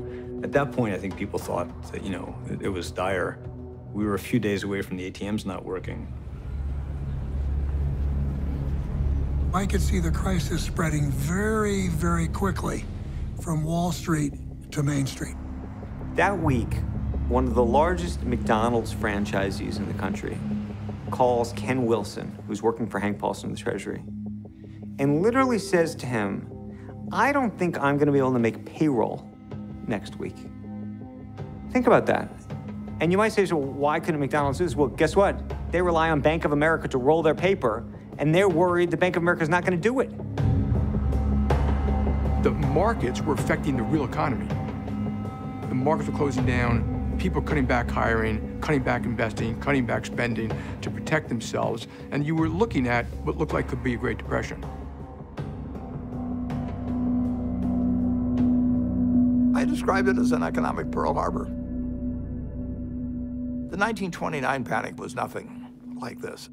at that point, I think people thought that, you know, it, it was dire. We were a few days away from the ATMs not working. I could see the crisis spreading very, very quickly from Wall Street to Main Street. That week, one of the largest McDonald's franchisees in the country calls Ken Wilson, who's working for Hank Paulson in the Treasury, and literally says to him, I don't think I'm going to be able to make payroll next week. Think about that. And you might say, so why couldn't McDonald's do this? Well, guess what? They rely on Bank of America to roll their paper, and they're worried the Bank of America is not going to do it. The markets were affecting the real economy. The markets were closing down, people cutting back hiring, cutting back investing, cutting back spending to protect themselves, and you were looking at what looked like could be a Great Depression. I described it as an economic Pearl Harbor. The 1929 panic was nothing like this.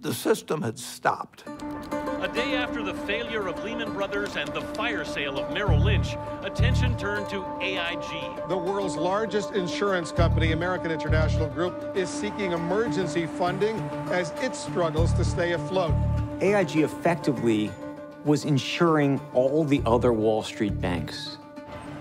The system had stopped. A day after the failure of Lehman Brothers and the fire sale of Merrill Lynch, attention turned to AIG. The world's largest insurance company, American International Group, is seeking emergency funding as it struggles to stay afloat. AIG effectively was insuring all the other Wall Street banks.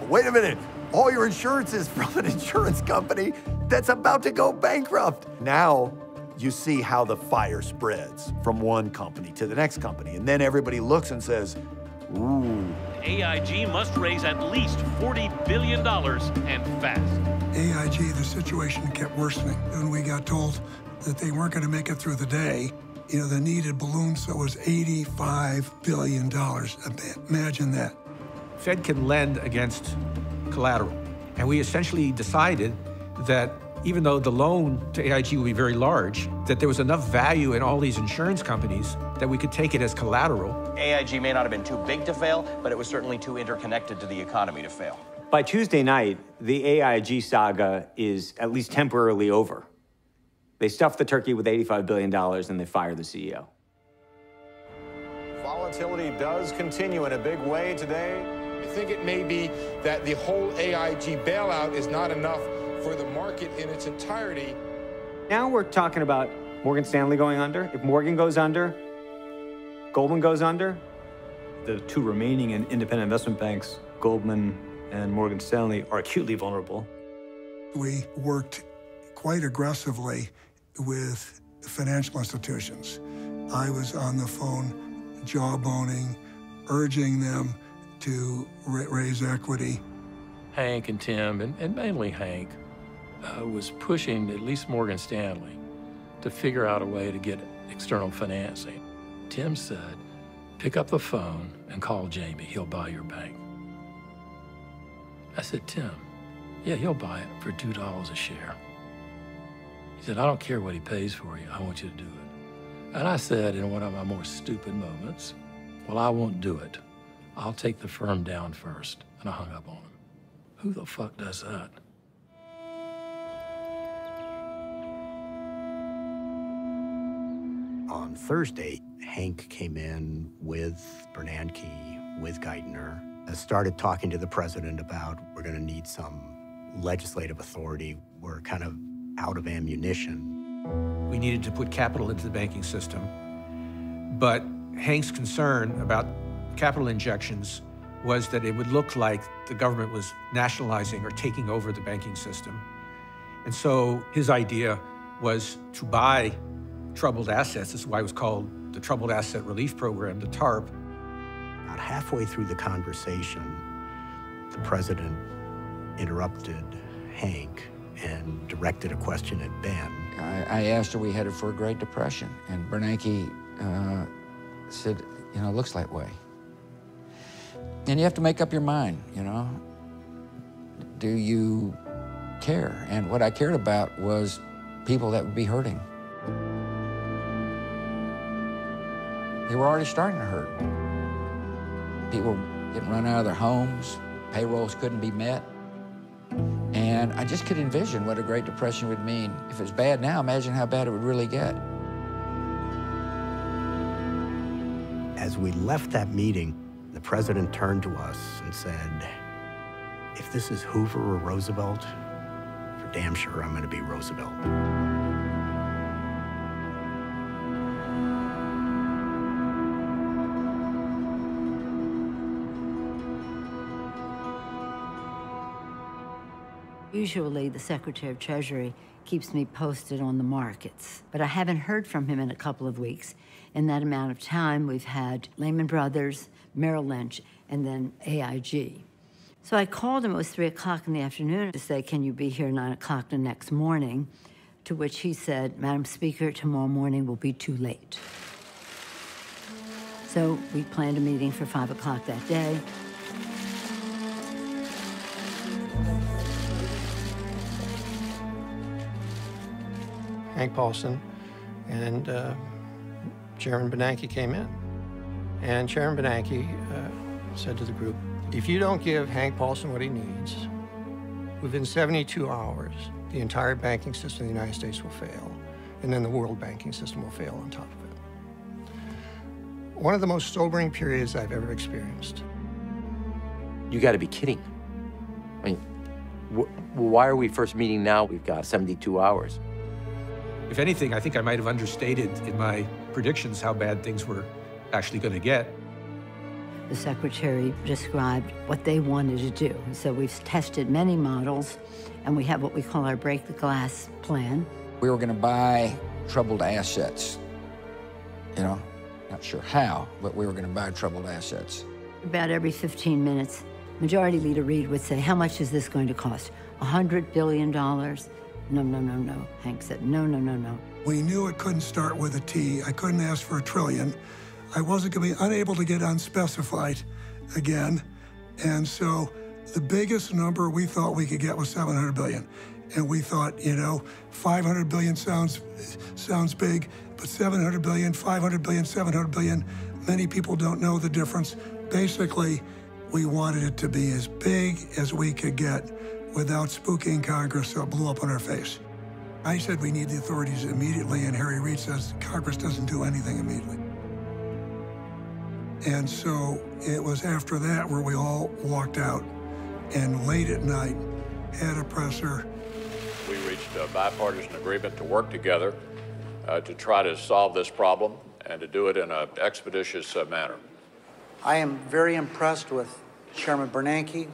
Wait a minute. All your insurance is from an insurance company that's about to go bankrupt. Now, you see how the fire spreads from one company to the next company. And then everybody looks and says, ooh. AIG must raise at least $40 billion and fast. AIG, the situation kept worsening. When we got told that they weren't going to make it through the day, you know, the needed balloon so it was $85 billion. Imagine that. Fed can lend against collateral. And we essentially decided that even though the loan to AIG would be very large, that there was enough value in all these insurance companies that we could take it as collateral. AIG may not have been too big to fail, but it was certainly too interconnected to the economy to fail. By Tuesday night, the AIG saga is at least temporarily over. They stuffed the turkey with $85 billion and they fire the CEO. Volatility does continue in a big way today. I think it may be that the whole AIG bailout is not enough for the market in its entirety. Now we're talking about Morgan Stanley going under. If Morgan goes under, Goldman goes under. The two remaining independent investment banks, Goldman and Morgan Stanley, are acutely vulnerable. We worked quite aggressively with financial institutions. I was on the phone jawboning, urging them to raise equity. Hank and Tim, and, and mainly Hank, uh, was pushing at least Morgan Stanley to figure out a way to get external financing. Tim said, pick up the phone and call Jamie. He'll buy your bank. I said, Tim, yeah, he'll buy it for $2 a share. He said, I don't care what he pays for you. I want you to do it. And I said in one of my more stupid moments, well, I won't do it. I'll take the firm down first. And I hung up on him. Who the fuck does that? On Thursday, Hank came in with Bernanke, with Geithner, and started talking to the president about we're going to need some legislative authority. We're kind of out of ammunition. We needed to put capital into the banking system, but Hank's concern about capital injections was that it would look like the government was nationalizing or taking over the banking system. And so his idea was to buy troubled assets. This is why it was called the Troubled Asset Relief Program, the TARP. About halfway through the conversation, the president interrupted Hank and directed a question at Ben. I, I asked are we headed for a Great Depression, and Bernanke uh, said, you know, it looks that way. And you have to make up your mind, you know. Do you care? And what I cared about was people that would be hurting. They were already starting to hurt. People getting run out of their homes, payrolls couldn't be met. And I just could envision what a Great Depression would mean. If it's bad now, imagine how bad it would really get. As we left that meeting, the president turned to us and said, if this is Hoover or Roosevelt, for damn sure I'm going to be Roosevelt. Usually, the Secretary of Treasury keeps me posted on the markets, but I haven't heard from him in a couple of weeks. In that amount of time, we've had Lehman Brothers, Merrill Lynch, and then AIG. So I called him, it was 3 o'clock in the afternoon, to say, Can you be here 9 o'clock the next morning? To which he said, Madam Speaker, tomorrow morning will be too late. So we planned a meeting for 5 o'clock that day. Hank Paulson, and uh, Chairman Bernanke came in. And Chairman Bernanke uh, said to the group, if you don't give Hank Paulson what he needs, within 72 hours, the entire banking system of the United States will fail, and then the world banking system will fail on top of it. One of the most sobering periods I've ever experienced. You got to be kidding. I mean, wh why are we first meeting now? We've got 72 hours. If anything, I think I might have understated in my predictions how bad things were actually going to get. The secretary described what they wanted to do. So we've tested many models, and we have what we call our break the glass plan. We were going to buy troubled assets. You know, not sure how, but we were going to buy troubled assets. About every 15 minutes, Majority Leader Reid would say, how much is this going to cost? $100 billion? No, no, no, no. Hank said, no, no, no, no. We knew it couldn't start with a T. I couldn't ask for a trillion. I wasn't going to be unable to get unspecified again. And so the biggest number we thought we could get was 700 billion. And we thought, you know, 500 billion sounds sounds big, but 700 billion, 500 billion, 700 billion, many people don't know the difference. Basically, we wanted it to be as big as we could get without spooking Congress so it blew up in our face. I said we need the authorities immediately, and Harry Reid says Congress doesn't do anything immediately. And so it was after that where we all walked out and late at night had a presser. We reached a bipartisan agreement to work together uh, to try to solve this problem and to do it in an expeditious uh, manner. I am very impressed with Chairman Bernanke,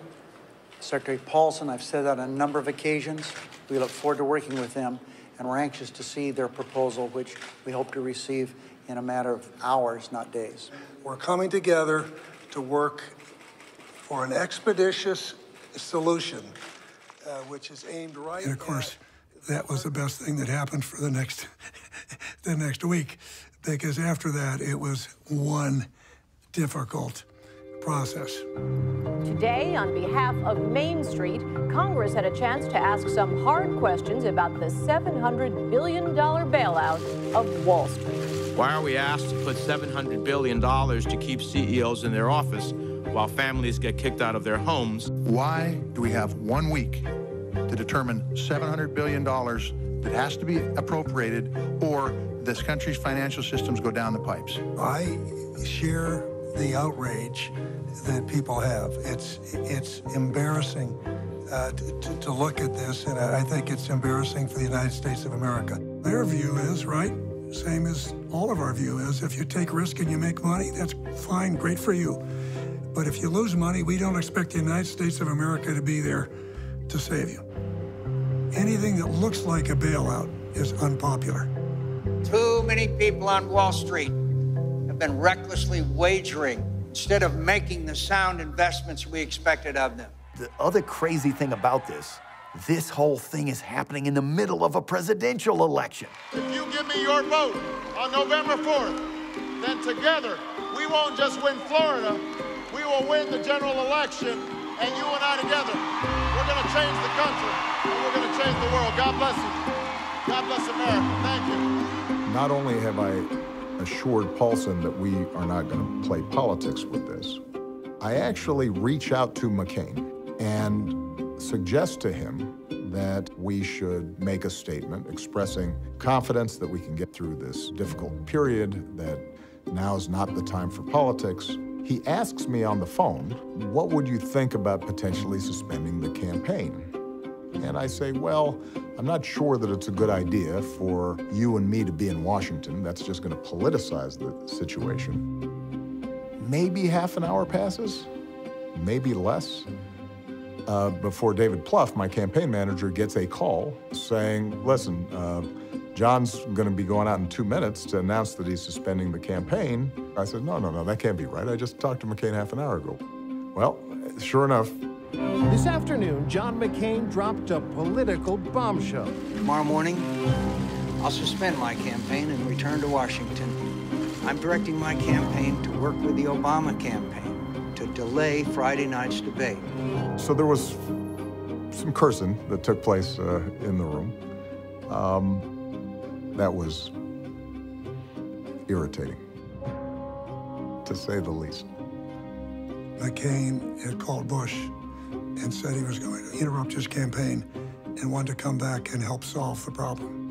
Secretary Paulson, I've said that on a number of occasions. We look forward to working with them, and we're anxious to see their proposal, which we hope to receive in a matter of hours, not days. We're coming together to work for an expeditious solution, uh, which is aimed right. And of course, that was the best thing that happened for the next the next week, because after that it was one difficult process. Today, on behalf of Main Street, Congress had a chance to ask some hard questions about the $700 billion bailout of Wall Street. Why are we asked to put $700 billion to keep CEOs in their office while families get kicked out of their homes? Why do we have one week to determine $700 billion that has to be appropriated, or this country's financial systems go down the pipes. I share the outrage that people have. It's it's embarrassing uh, to, to look at this, and I think it's embarrassing for the United States of America. Their view is right, same as all of our view is. If you take risk and you make money, that's fine, great for you. But if you lose money, we don't expect the United States of America to be there to save you. Anything that looks like a bailout is unpopular. Too many people on Wall Street have been recklessly wagering instead of making the sound investments we expected of them. The other crazy thing about this, this whole thing is happening in the middle of a presidential election. If you give me your vote on November 4th, then together we won't just win Florida, we will win the general election, and you and I together, we're going to change the country, and we're going to change the world. God bless you. God bless America. Thank you. Not only have I assured Paulson that we are not going to play politics with this, I actually reach out to McCain and suggest to him that we should make a statement expressing confidence that we can get through this difficult period, that now is not the time for politics. He asks me on the phone, what would you think about potentially suspending the campaign? And I say, well, I'm not sure that it's a good idea for you and me to be in Washington. That's just going to politicize the situation. Maybe half an hour passes, maybe less, uh, before David Plouffe, my campaign manager, gets a call saying, listen, uh, John's going to be going out in two minutes to announce that he's suspending the campaign. I said, no, no, no, that can't be right. I just talked to McCain half an hour ago. Well, sure enough, this afternoon, John McCain dropped a political bombshell. Tomorrow morning, I'll suspend my campaign and return to Washington. I'm directing my campaign to work with the Obama campaign to delay Friday night's debate. So there was some cursing that took place uh, in the room. Um, that was irritating, to say the least. McCain had called Bush and said he was going to interrupt his campaign and wanted to come back and help solve the problem.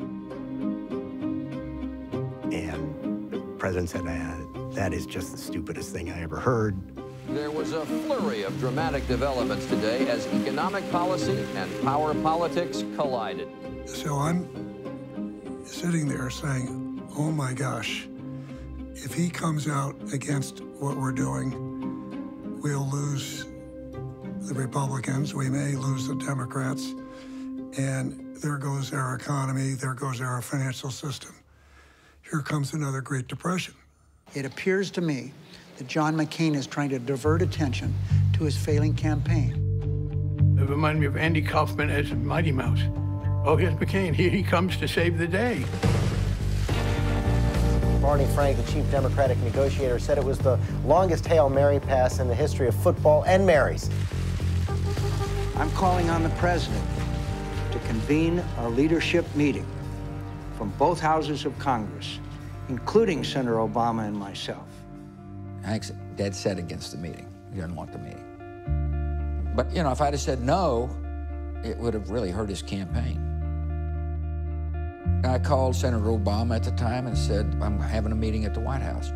And the president said, ah, that is just the stupidest thing I ever heard. There was a flurry of dramatic developments today as economic policy and power politics collided. So I'm sitting there saying, oh my gosh, if he comes out against what we're doing, we'll lose the Republicans, we may lose the Democrats, and there goes our economy, there goes our financial system. Here comes another Great Depression. It appears to me that John McCain is trying to divert attention to his failing campaign. It reminded me of Andy Kaufman as Mighty Mouse. Oh, here's McCain. Here he comes to save the day. Barney Frank, the chief Democratic negotiator, said it was the longest Hail Mary pass in the history of football and Marys. I'm calling on the president to convene a leadership meeting from both houses of Congress, including Senator Obama and myself. Hank's dead set against the meeting. He doesn't want the meeting. But, you know, if I'd have said no, it would have really hurt his campaign. I called Senator Obama at the time and said, I'm having a meeting at the White House,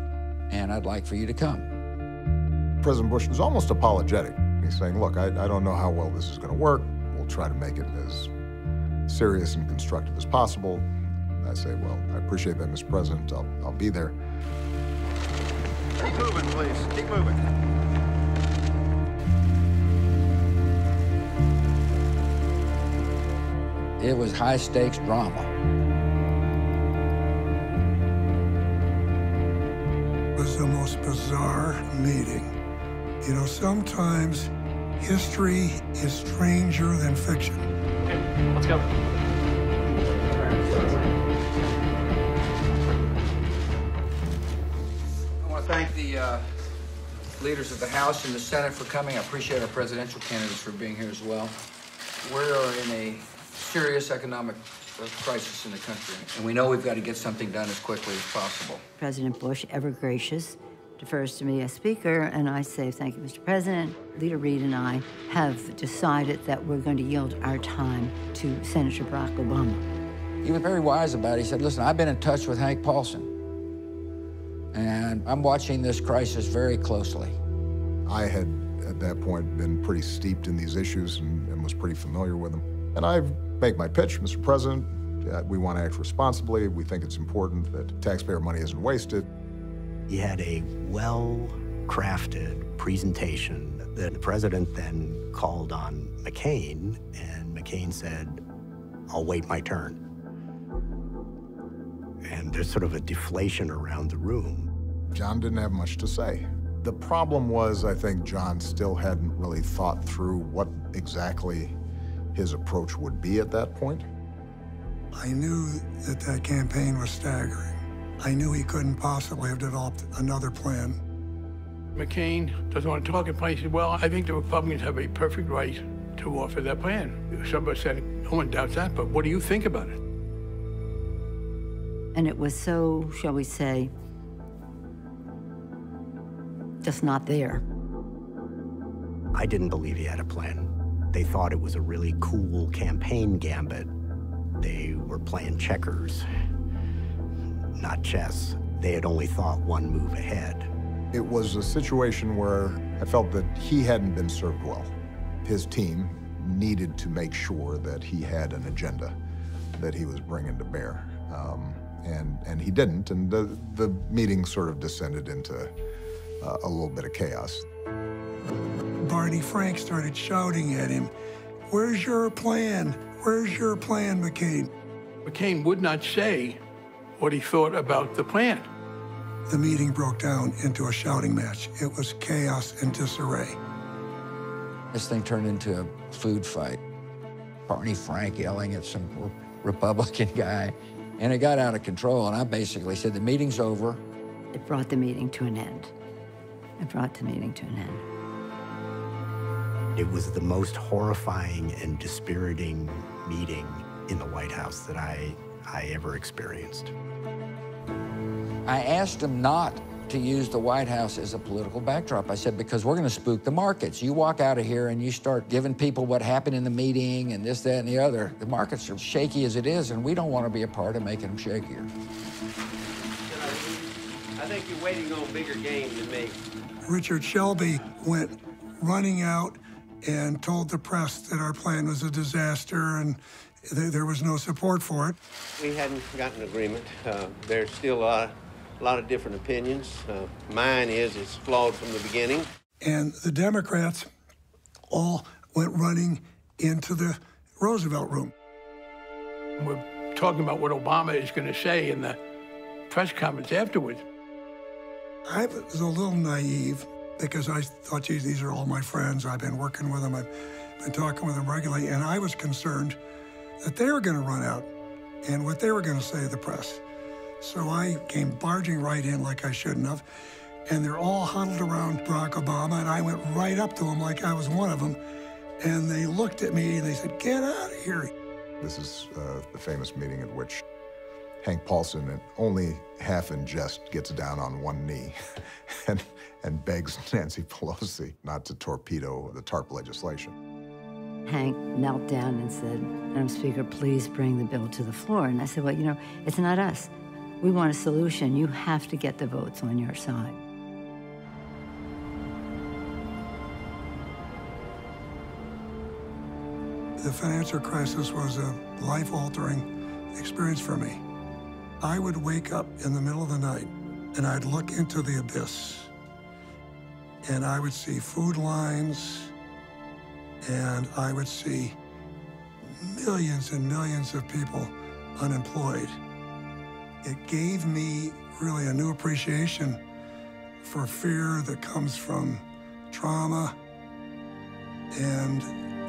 and I'd like for you to come. President Bush was almost apologetic. He's saying, look, I, I don't know how well this is going to work. We'll try to make it as serious and constructive as possible. I say, well, I appreciate that, Mr. President. I'll, I'll be there. Keep moving, please. Keep moving. It was high stakes drama. It was the most bizarre meeting. You know, sometimes history is stranger than fiction. Okay, let's go. The uh, leaders of the House and the Senate for coming. I appreciate our presidential candidates for being here as well. We're in a serious economic uh, crisis in the country, and we know we've got to get something done as quickly as possible. President Bush, ever gracious, defers to me as Speaker, and I say, Thank you, Mr. President. Leader Reid and I have decided that we're going to yield our time to Senator Barack Obama. he was very wise about it. He said, listen, I've been in touch with Hank Paulson, and I'm watching this crisis very closely. I had, at that point, been pretty steeped in these issues and, and was pretty familiar with them. And I make my pitch, Mr. President, we want to act responsibly. We think it's important that taxpayer money isn't wasted. He had a well-crafted presentation that the president then called on McCain, and McCain said, I'll wait my turn. And there's sort of a deflation around the room. John didn't have much to say. The problem was, I think John still hadn't really thought through what exactly his approach would be at that point. I knew that that campaign was staggering. I knew he couldn't possibly have developed another plan. McCain doesn't want to talk and He said, well, I think the Republicans have a perfect right to offer that plan. Somebody said, no one doubts that, but what do you think about it? And it was so, shall we say, just not there. I didn't believe he had a plan. They thought it was a really cool campaign gambit. They were playing checkers, not chess. They had only thought one move ahead. It was a situation where I felt that he hadn't been served well. His team needed to make sure that he had an agenda that he was bringing to bear. Um, and, and he didn't, and the, the meeting sort of descended into uh, a little bit of chaos. Barney Frank started shouting at him, Where's your plan? Where's your plan, McCain? McCain would not say what he thought about the plan. The meeting broke down into a shouting match. It was chaos and disarray. This thing turned into a food fight. Barney Frank yelling at some Republican guy, and it got out of control. And I basically said, the meeting's over. It brought the meeting to an end. It brought the meeting to an end. It was the most horrifying and dispiriting meeting in the White House that I, I ever experienced. I asked him not to use the White House as a political backdrop. I said, because we're going to spook the markets. You walk out of here and you start giving people what happened in the meeting and this, that, and the other. The markets are shaky as it is, and we don't want to be a part of making them shakier. I think you're waiting on bigger game than me. Richard Shelby went running out and told the press that our plan was a disaster and th there was no support for it. We hadn't gotten an agreement. Uh, there's still a lot a lot of different opinions. Uh, mine is it's flawed from the beginning. And the Democrats all went running into the Roosevelt room. We're talking about what Obama is going to say in the press conference afterwards. I was a little naive because I thought, geez, these are all my friends. I've been working with them. I've been talking with them regularly. And I was concerned that they were going to run out and what they were going to say to the press. So I came barging right in like I shouldn't have. And they're all huddled around Barack Obama, and I went right up to him like I was one of them. And they looked at me and they said, Get out of here. This is uh, the famous meeting at which Hank Paulson, only half in jest, gets down on one knee and, and begs Nancy Pelosi not to torpedo the TARP legislation. Hank knelt down and said, Madam Speaker, please bring the bill to the floor. And I said, Well, you know, it's not us. We want a solution. You have to get the votes on your side. The financial crisis was a life-altering experience for me. I would wake up in the middle of the night and I'd look into the abyss and I would see food lines and I would see millions and millions of people unemployed. It gave me really a new appreciation for fear that comes from trauma and,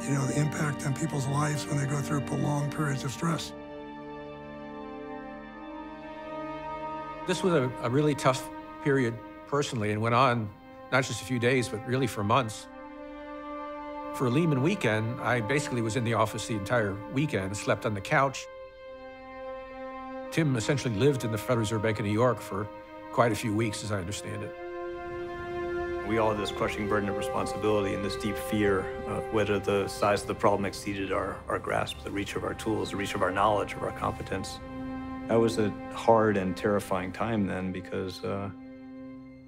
you know, the impact on people's lives when they go through prolonged periods of stress. This was a, a really tough period personally and went on not just a few days, but really for months. For a Lehman weekend, I basically was in the office the entire weekend, slept on the couch. Tim essentially lived in the Federal Reserve Bank of New York for quite a few weeks, as I understand it. We all had this crushing burden of responsibility and this deep fear, uh, whether the size of the problem exceeded our, our grasp, the reach of our tools, the reach of our knowledge, of our competence. That was a hard and terrifying time then because uh,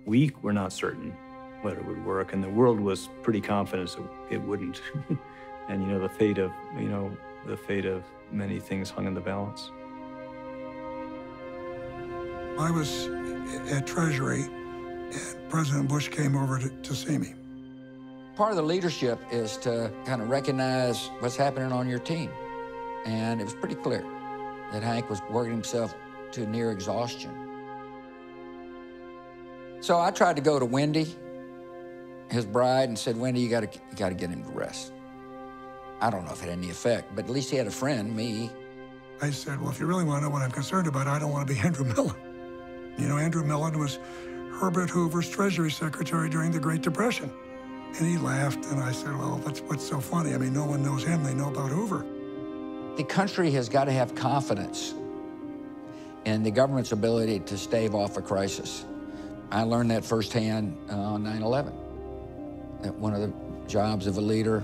we were not certain whether it would work, and the world was pretty confident it wouldn't. and you know, the fate of you know the fate of many things hung in the balance. I was at Treasury, and President Bush came over to, to see me. Part of the leadership is to kind of recognize what's happening on your team. And it was pretty clear that Hank was working himself to near exhaustion. So I tried to go to Wendy, his bride, and said, Wendy, you gotta, you gotta get him to rest. I don't know if it had any effect, but at least he had a friend, me. I said, well, if you really want to know what I'm concerned about, I don't want to be Andrew Mellon. You know, Andrew Mellon was Herbert Hoover's Treasury Secretary during the Great Depression. And he laughed, and I said, well, that's what's so funny? I mean, no one knows him, they know about Hoover. The country has got to have confidence in the government's ability to stave off a crisis. I learned that firsthand uh, on 9-11. That one of the jobs of a leader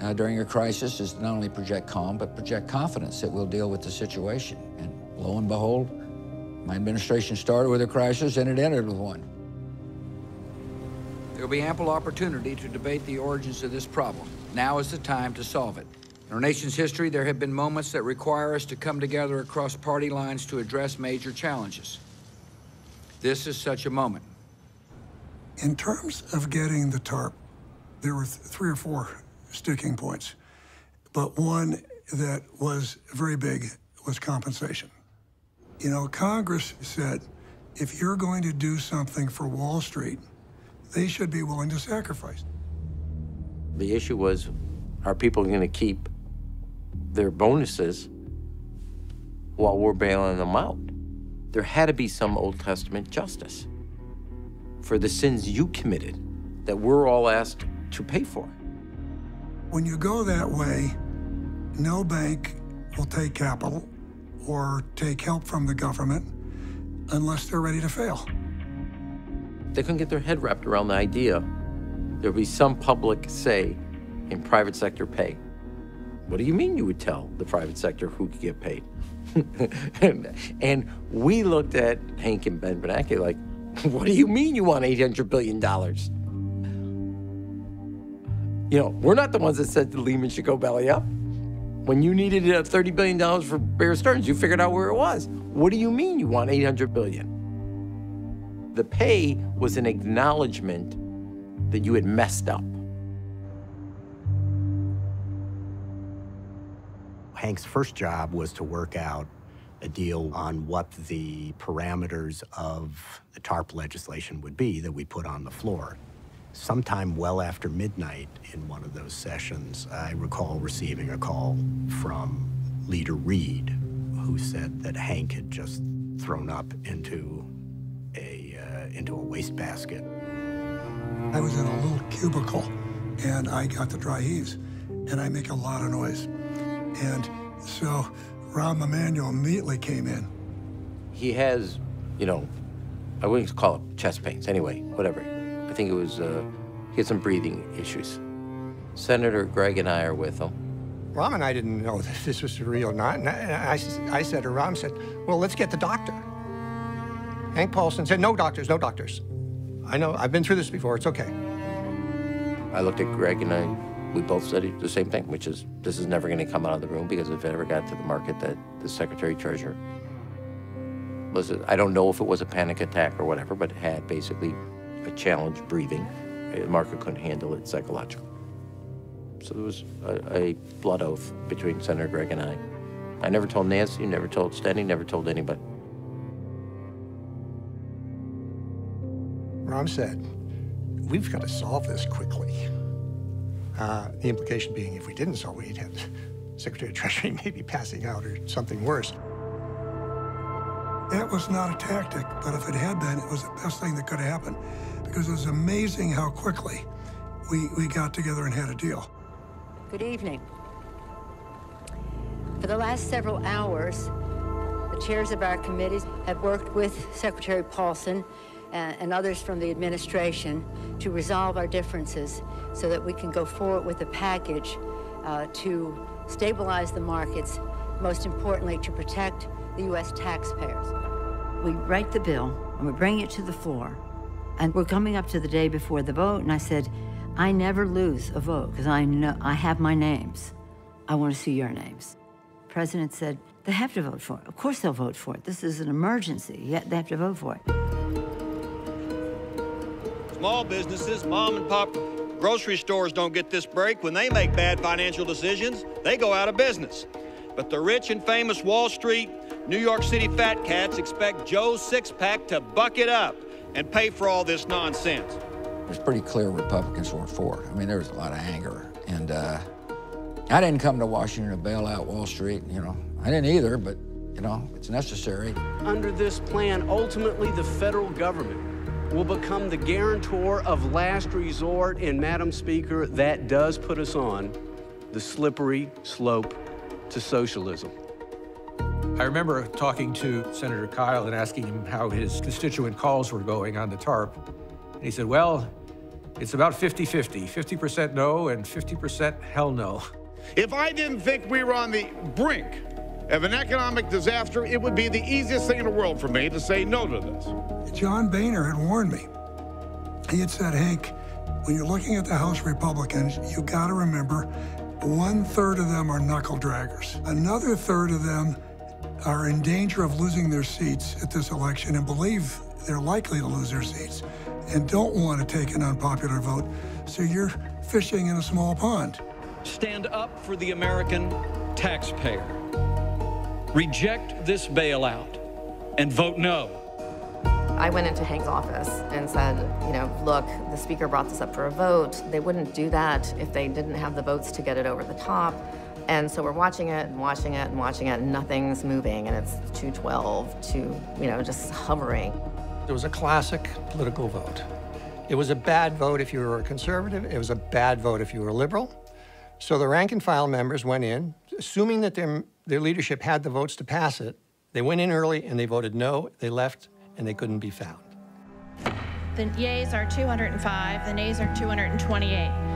uh, during a crisis is not only project calm, but project confidence that we'll deal with the situation. And lo and behold, my administration started with a crisis and it ended with one. There will be ample opportunity to debate the origins of this problem. Now is the time to solve it. In our nation's history, there have been moments that require us to come together across party lines to address major challenges. This is such a moment. In terms of getting the TARP, there were th three or four sticking points, but one that was very big was compensation. You know, Congress said if you're going to do something for Wall Street, they should be willing to sacrifice. The issue was are people going to keep their bonuses while we're bailing them out? There had to be some Old Testament justice for the sins you committed that we're all asked to pay for. When you go that way, no bank will take capital or take help from the government unless they're ready to fail. They couldn't get their head wrapped around the idea there'll be some public say in private sector pay. What do you mean you would tell the private sector who could get paid? and, and, we looked at Hank and Ben Bernanke like, what do you mean you want $800 billion? You know, we're not the ones that said the Lehman should go belly up. When you needed uh, $30 billion for Bear Stearns, you figured out where it was. What do you mean you want 800 billion? The pay was an acknowledgement that you had messed up. Hank's first job was to work out a deal on what the parameters of the TARP legislation would be that we put on the floor sometime well after midnight in one of those sessions, I recall receiving a call from Leader Reid, who said that Hank had just thrown up into a uh, into a wastebasket. I was in a little cubicle, and I got the dry heaves, and I make a lot of noise, and so Rahm Emanuel immediately came in. He has, you know, I wouldn't call it chest pains. Anyway, whatever. I think it was, uh, he had some breathing issues. Senator Gregg and I are with him. Rahm and I didn't know that this was real or not. And I, I, I said to Rahm, said, well, let's get the doctor. Hank Paulson said, no doctors, no doctors. I know, I've been through this before, it's okay. I looked at Gregg and I, we both said the same thing, which is this is never going to come out of the room because if it ever got to the market that the Secretary Treasurer was, I don't know if it was a panic attack or whatever, but had basically a challenge breathing. Marco couldn't handle it psychologically. So there was a, a, blood oath between Senator Gregg and I. I never told Nancy, never told Steny, never told anybody. Rahm said, we've got to solve this quickly. Uh, the implication being if we didn't solve it, we'd have Secretary of Treasury maybe passing out or something worse. That was not a tactic, but if it had been, it was the best thing that could have happened because it was amazing how quickly we, we got together and had a deal. Good evening. For the last several hours, the chairs of our committees have worked with Secretary Paulson and, and others from the administration to resolve our differences so that we can go forward with a package uh, to stabilize the markets, most importantly, to protect the U.S. taxpayers. We write the bill and we bring it to the floor, and we're coming up to the day before the vote, and I said, I never lose a vote because I know I have my names. I want to see your names. The president said, they have to vote for it. Of course they'll vote for it. This is an emergency. Yet they have to vote for it. Small businesses, mom and pop grocery stores don't get this break. When they make bad financial decisions, they go out of business. But the rich and famous Wall Street, New York City fat cats expect Joe's six pack to buck it up and pay for all this nonsense. It was pretty clear Republicans weren't for it. I mean, there was a lot of anger. And uh, I didn't come to Washington to bail out Wall Street, you know. I didn't either, but, you know, it's necessary. Under this plan, ultimately the federal government will become the guarantor of last resort. And, Madam Speaker, that does put us on the slippery slope to socialism. I remember talking to Senator Kyl and asking him how his constituent calls were going on the TARP. And he said, well, it's about 50-50, 50% no and 50% hell no. If I didn't think we were on the brink of an economic disaster, it would be the easiest thing in the world for me to say no to this. John Boehner had warned me. He had said, Hank, when you're looking at the House Republicans, you got to remember one third of them are knuckle draggers. Another third of them are in danger of losing their seats at this election and believe they're likely to lose their seats and don't want to take an unpopular vote. So you're fishing in a small pond. Stand up for the American taxpayer. Reject this bailout and vote no. I went into Hank's office and said, you know, look, the speaker brought this up for a vote. They wouldn't do that if they didn't have the votes to get it over the top. And so we're watching it and watching it and watching it, and nothing's moving, and it's 212 to, you know, just hovering. It was a classic political vote. It was a bad vote if you were a conservative. It was a bad vote if you were a liberal. So the rank and file members went in, assuming that their, their leadership had the votes to pass it. They went in early and they voted no. They left and they couldn't be found. The yeas are 205, the nays are 228.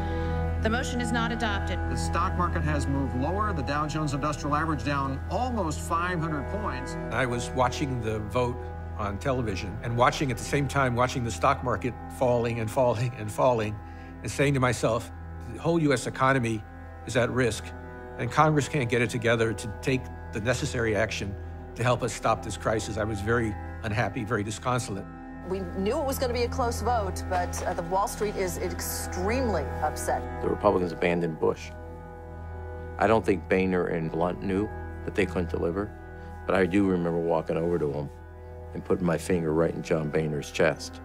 The motion is not adopted. The stock market has moved lower. The Dow Jones Industrial Average down almost 500 points. I was watching the vote on television and watching at the same time, watching the stock market falling and falling and falling, and saying to myself, the whole U.S. economy is at risk, and Congress can't get it together to take the necessary action to help us stop this crisis. I was very unhappy, very disconsolate. We knew it was going to be a close vote, but uh, the Wall Street is extremely upset. The Republicans abandoned Bush. I don't think Boehner and Blunt knew that they couldn't deliver, but I do remember walking over to them and putting my finger right in John Boehner's chest.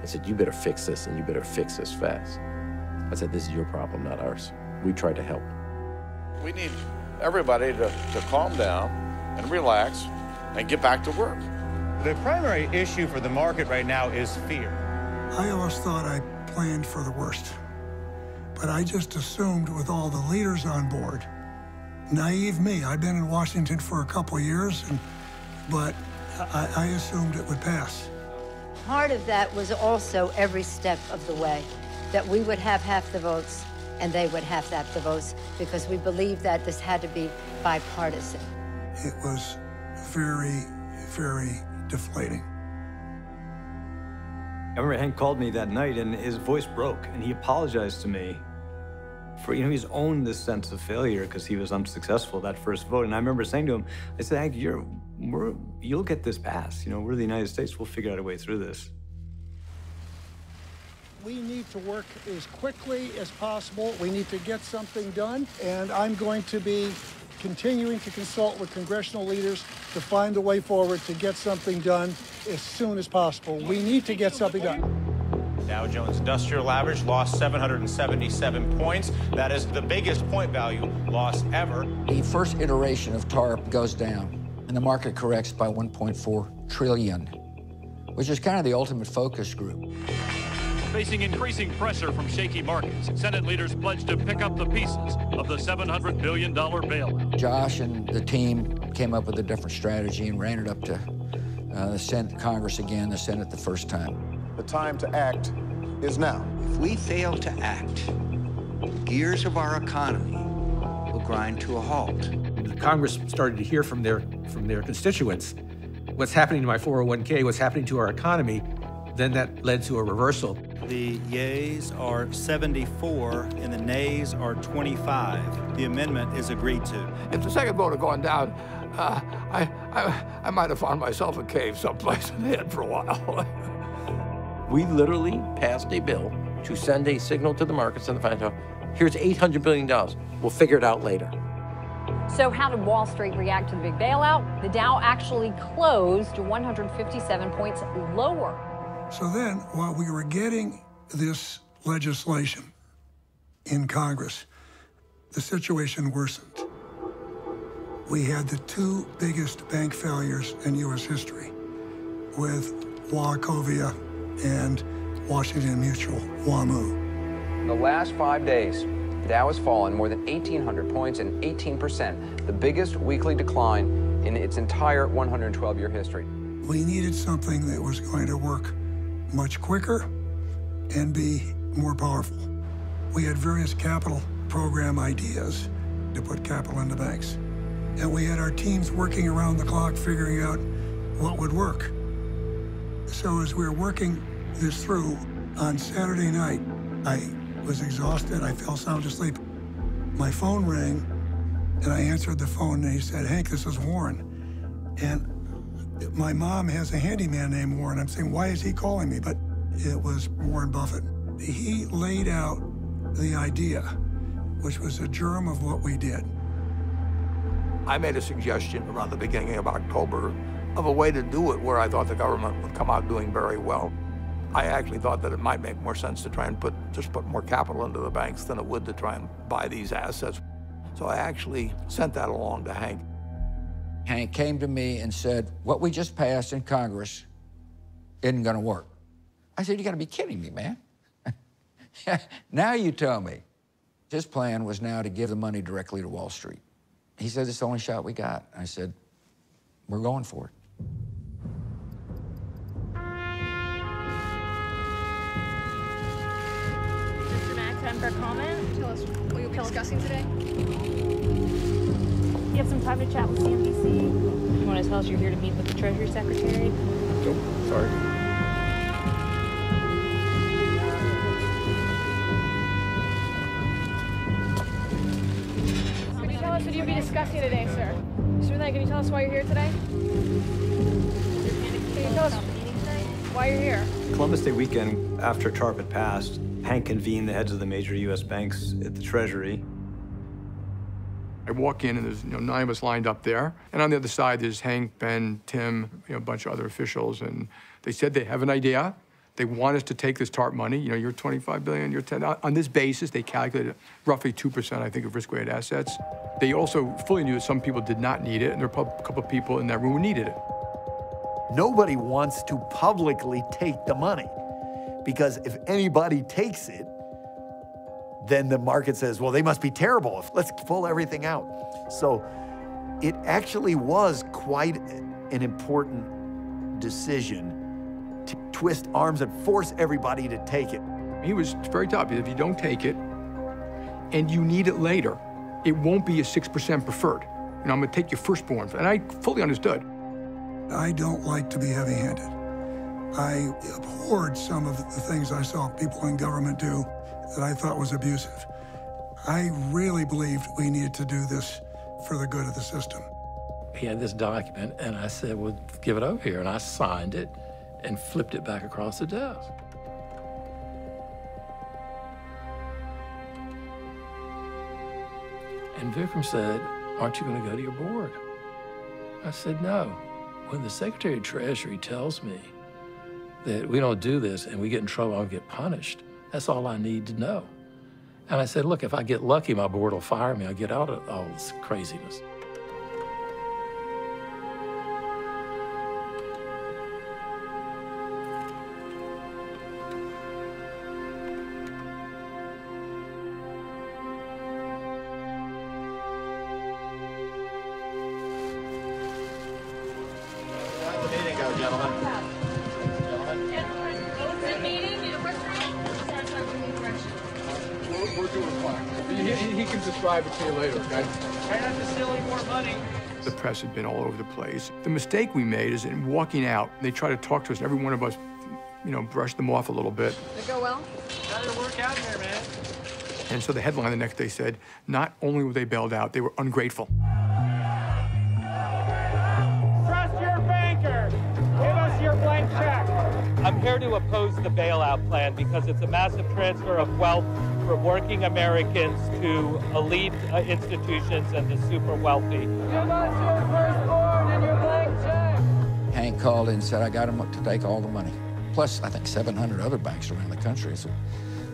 I said, you better fix this, and you better fix this fast. I said, this is your problem, not ours. We tried to help. We need everybody to, to calm down and relax and get back to work. The primary issue for the market right now is fear. I always thought I planned for the worst. But I just assumed with all the leaders on board, naive me, I've been in Washington for a couple years, and, but I, I assumed it would pass. Part of that was also every step of the way, that we would have half the votes and they would have half the votes because we believed that this had to be bipartisan. It was very, very deflating. I remember Hank called me that night and his voice broke and he apologized to me for, you know, he's owned this sense of failure because he was unsuccessful that first vote. And I remember saying to him, I said, Hank, you're, we're, you'll get this passed. You know, we're the United States. We'll figure out a way through this. We need to work as quickly as possible. We need to get something done. And I'm going to be continuing to consult with congressional leaders to find a way forward to get something done as soon as possible. We need to get something done. Dow Jones Industrial Average lost 777 points. That is the biggest point value loss ever. The first iteration of TARP goes down, and the market corrects by 1.4 trillion, which is kind of the ultimate focus group. Facing increasing pressure from shaky markets, Senate leaders pledged to pick up the pieces of the $700 billion bailout. Josh and the team came up with a different strategy and ran it up to uh, the Senate, Congress again, the Senate the first time. The time to act is now. If we fail to act, the gears of our economy will grind to a halt. The Congress started to hear from their from their constituents what's happening to my 401k, what's happening to our economy. Then that led to a reversal. The yeas are 74 and the nays are 25. The amendment is agreed to. If the second vote had gone down, uh, I, I, I might have found myself a cave someplace in the head for a while. we literally passed a bill to send a signal to the markets and the financial, here's $800 billion. We'll figure it out later. So how did Wall Street react to the big bailout? The Dow actually closed 157 points lower. So then, while we were getting this legislation in Congress, the situation worsened. We had the two biggest bank failures in U.S. history with Wachovia and Washington Mutual, WAMU. In the last five days, Dow has fallen more than 1,800 points and 18%, the biggest weekly decline in its entire 112-year history. We needed something that was going to work much quicker and be more powerful. We had various capital program ideas to put capital into banks. And we had our teams working around the clock figuring out what would work. So as we were working this through, on Saturday night, I was exhausted. I fell sound asleep. My phone rang, and I answered the phone, and he said, Hank, this is Warren. And my mom has a handyman named Warren. I'm saying, why is he calling me? But it was Warren Buffett. He laid out the idea, which was a germ of what we did. I made a suggestion around the beginning of October of a way to do it where I thought the government would come out doing very well. I actually thought that it might make more sense to try and put just put more capital into the banks than it would to try and buy these assets. So I actually sent that along to Hank. Hank came to me and said, What we just passed in Congress isn't going to work. I said, You got to be kidding me, man. now you tell me. His plan was now to give the money directly to Wall Street. He said, It's the only shot we got. I said, We're going for it. Mr. Mack, time for a comment? Tell us what you'll be discussing today. You have some time to chat with CNBC? You want to tell us you're here to meet with the Treasury Secretary? Nope, sorry. Can you tell us what you'll be discussing today, sir? Mr. Lane, can you tell us why you're here today? Can you tell us why you're here? Columbus Day weekend, after TARP had passed, Hank convened the heads of the major U.S. banks at the Treasury. I walk in and there's you know nine of us lined up there, and on the other side there's Hank, Ben, Tim, you know, a bunch of other officials, and they said they have an idea. They want us to take this TARP money. You know, you're 25 billion, you're 10. On this basis, they calculated roughly 2%, I think, of risk-weighted assets. They also fully knew that some people did not need it, and there were a couple of people in that room who needed it. Nobody wants to publicly take the money because if anybody takes it, then the market says, well, they must be terrible. Let's pull everything out. So it actually was quite an important decision to twist arms and force everybody to take it. He was very tough. If you don't take it and you need it later, it won't be a 6% preferred. And I'm going to take your firstborn. And I fully understood. I don't like to be heavy handed. I abhorred some of the things I saw people in government do that I thought was abusive. I really believed we needed to do this for the good of the system. He had this document, and I said, well, give it over here. And I signed it and flipped it back across the desk. And Vikram said, aren't you going to go to your board? I said, no. When the Secretary of Treasury tells me that we don't do this and we get in trouble, I'll get punished, that's all I need to know. And I said, look, if I get lucky, my board will fire me. I'll get out of all this craziness. Later, okay? Try not to steal any more money. The press had been all over the place. The mistake we made is in walking out, they tried to talk to us, and every one of us, you know, brushed them off a little bit. Did it go well? How did it work out here, man? And so the headline the next day said, not only were they bailed out, they were ungrateful. Trust your banker. Give us your blank check. I'm here to oppose the bailout plan because it's a massive transfer of wealth from working Americans to elite uh, institutions and the super wealthy. Give us your firstborn and your blank check. Hank called and said, I got him to take all the money. Plus, I think 700 other banks around the country. It's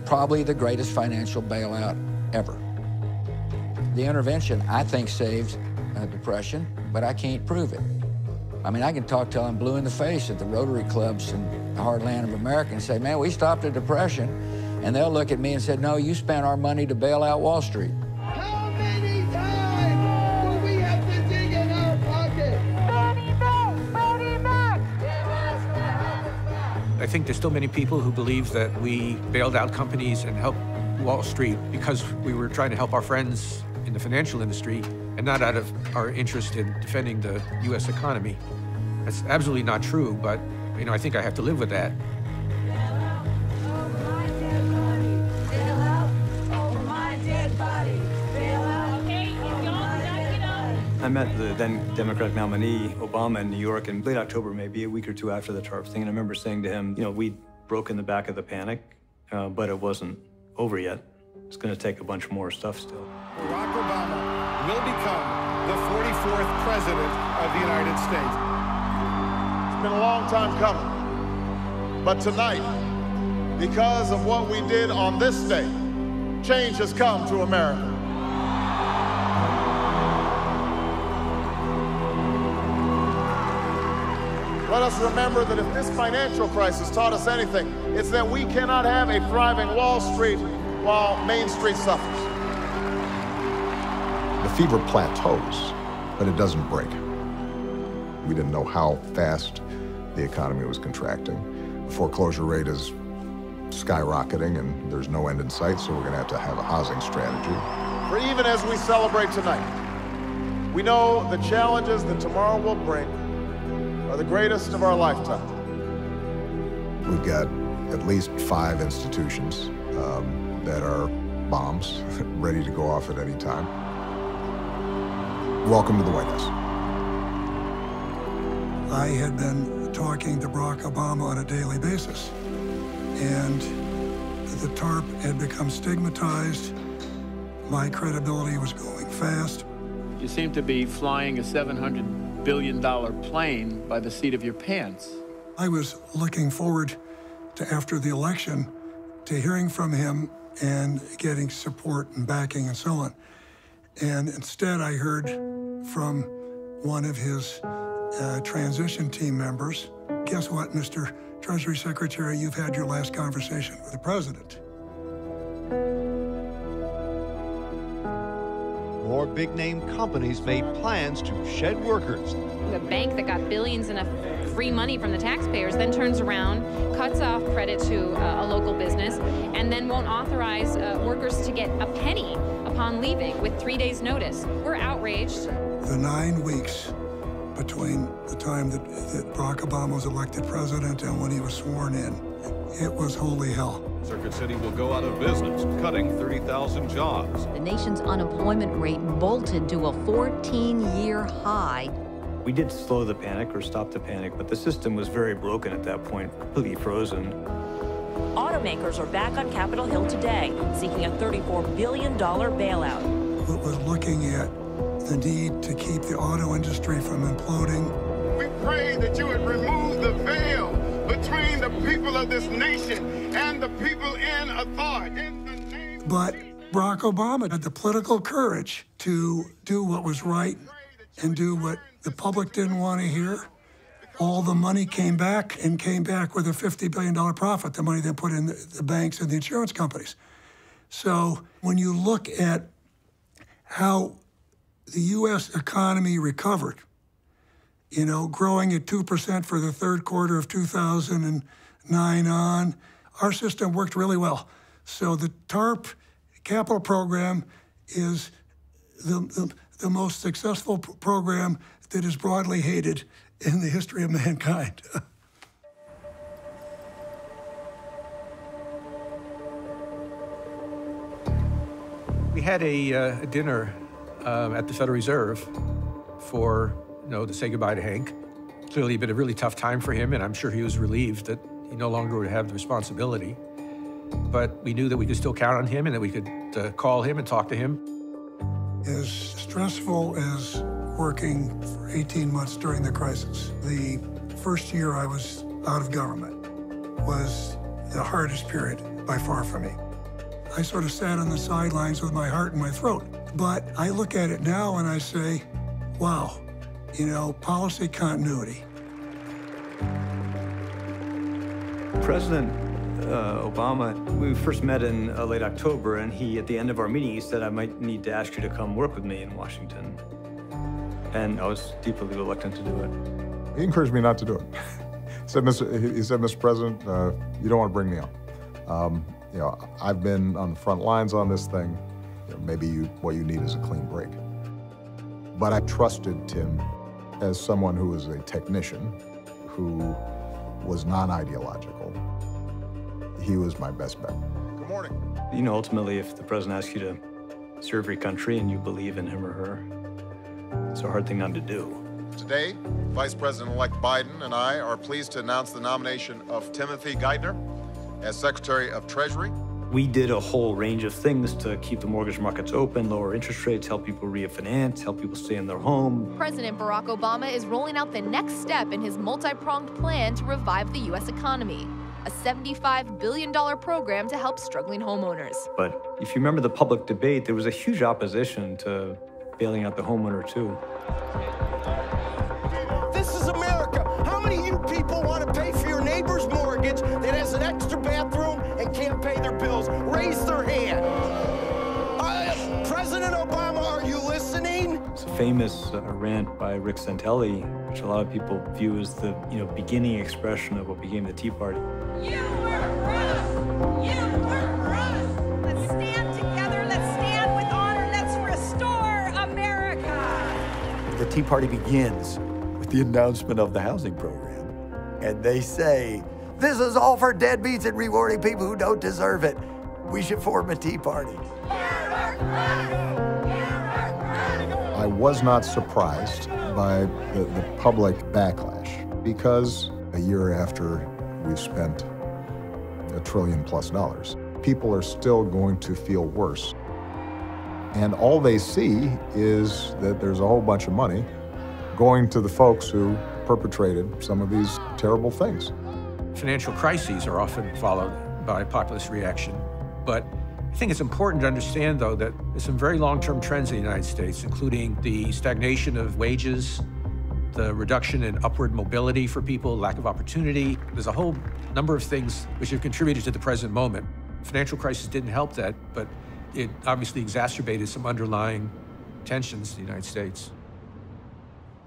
probably the greatest financial bailout ever. The intervention, I think, saved uh, depression, but I can't prove it. I mean, I can talk till I'm blue in the face at the Rotary clubs and the heartland of America and say, man, we stopped the depression. And they'll look at me and say, no, you spent our money to bail out Wall Street. How many times do we have to dig in our pocket? Betty Mac! Betty Mac! Give us the I think there's still many people who believe that we bailed out companies and helped Wall Street because we were trying to help our friends in the financial industry and not out of our interest in defending the U.S. economy. That's absolutely not true, but you know, I think I have to live with that. I met the then Democratic nominee, Obama, in New York in late October, maybe a week or two after the TARP thing. And I remember saying to him, you know, we'd broken the back of the panic, uh, but it wasn't over yet. It's going to take a bunch more stuff still. Barack Obama will become the 44th president of the United States. It's been a long time coming. But tonight, because of what we did on this day, change has come to America. Let us remember that if this financial crisis taught us anything, it's that we cannot have a thriving Wall Street while Main Street suffers. The fever plateaus, but it doesn't break. We didn't know how fast the economy was contracting. The foreclosure rate is skyrocketing and there's no end in sight, so we're going to have to have a housing strategy. For even as we celebrate tonight, we know the challenges that tomorrow will bring are the greatest of our lifetime. We've got at least five institutions um, that are bombs ready to go off at any time. Welcome to the White House. I had been talking to Barack Obama on a daily basis, and the TARP had become stigmatized. My credibility was going fast. You seem to be flying a $700 billion plane by the seat of your pants. I was looking forward to, after the election, to hearing from him and getting support and backing and so on. And instead, I heard from one of his uh, transition team members guess what, Mr. Treasury Secretary? You've had your last conversation with the president. More big name companies made plans to shed workers. A bank that got billions in free money from the taxpayers then turns around, cuts off credit to uh, a local business, and then won't authorize uh, workers to get a penny upon leaving with three days' notice. We're outraged. The nine weeks between the time that, that Barack Obama was elected president and when he was sworn in, it was holy hell. Circuit City will go out of business, cutting 30,000 jobs. The nation's unemployment rate bolted to a 14-year high. We did slow the panic or stop the panic, but the system was very broken at that point, completely frozen. Automakers are back on Capitol Hill today, seeking a $34 billion bailout. It was looking at the need to keep the auto industry from imploding. We pray that you would remove the veil between the people of this nation and the people in authority. But Barack Obama had the political courage to do what was right and do what the public didn't want to hear. All the money came back and came back with a $50 billion profit, the money they put in the, the banks and the insurance companies. So when you look at how the U.S. economy recovered, you know, growing at 2% for the third quarter of 2009 on, our system worked really well. So the TARP capital program is the, the, the most successful program that is broadly hated in the history of mankind. We had a, uh, a dinner um, at the Federal Reserve for, you know, to say goodbye to Hank. Clearly, it had been a really tough time for him, and I'm sure he was relieved that he no longer would have the responsibility. But we knew that we could still count on him and that we could uh, call him and talk to him. As stressful as working for 18 months during the crisis, the first year I was out of government was the hardest period by far for me. I sort of sat on the sidelines with my heart in my throat. But I look at it now and I say, wow, you know, policy continuity. President uh, Obama, we first met in uh, late October, and he, at the end of our meeting, he said, I might need to ask you to come work with me in Washington. And I was deeply reluctant to do it. He encouraged me not to do it. he said, Mr. He said, Mr. President, uh, you don't want to bring me on. Um, you know, I've been on the front lines on this thing. You know, maybe you, what you need is a clean break. But I trusted Tim as someone who was a technician, who was non-ideological. He was my best bet. Good morning. You know, ultimately, if the president asks you to serve your country and you believe in him or her, it's a hard thing not to do. Today, Vice President-elect Biden and I are pleased to announce the nomination of Timothy Geithner as Secretary of Treasury. We did a whole range of things to keep the mortgage markets open, lower interest rates, help people refinance, help people stay in their home. President Barack Obama is rolling out the next step in his multi pronged plan to revive the U.S. economy a $75 billion program to help struggling homeowners. But if you remember the public debate, there was a huge opposition to bailing out the homeowner, too. This is America. How many of you people want to pay for your neighbor's mortgage that has an extra bathroom and can't pay their bills? Raise their hand. Uh, President Obama, are you listening? It's a famous uh, rant by Rick Santelli, which a lot of people view as the you know beginning expression of what became the Tea Party. You work for us. You work for us. Let's stand together. Let's stand with honor. Let's restore America. The Tea Party begins with the announcement of the housing program. And they say, this is all for deadbeats and rewarding people who don't deserve it. We should form a Tea Party. I was not surprised by the, the public backlash because a year after we've spent a trillion plus dollars, people are still going to feel worse. And all they see is that there's a whole bunch of money going to the folks who perpetrated some of these terrible things. Financial crises are often followed by populist reaction. But I think it's important to understand, though, that there's some very long-term trends in the United States, including the stagnation of wages, the reduction in upward mobility for people, lack of opportunity. There's a whole number of things which have contributed to the present moment. Financial crisis didn't help that, but it obviously exacerbated some underlying tensions in the United States.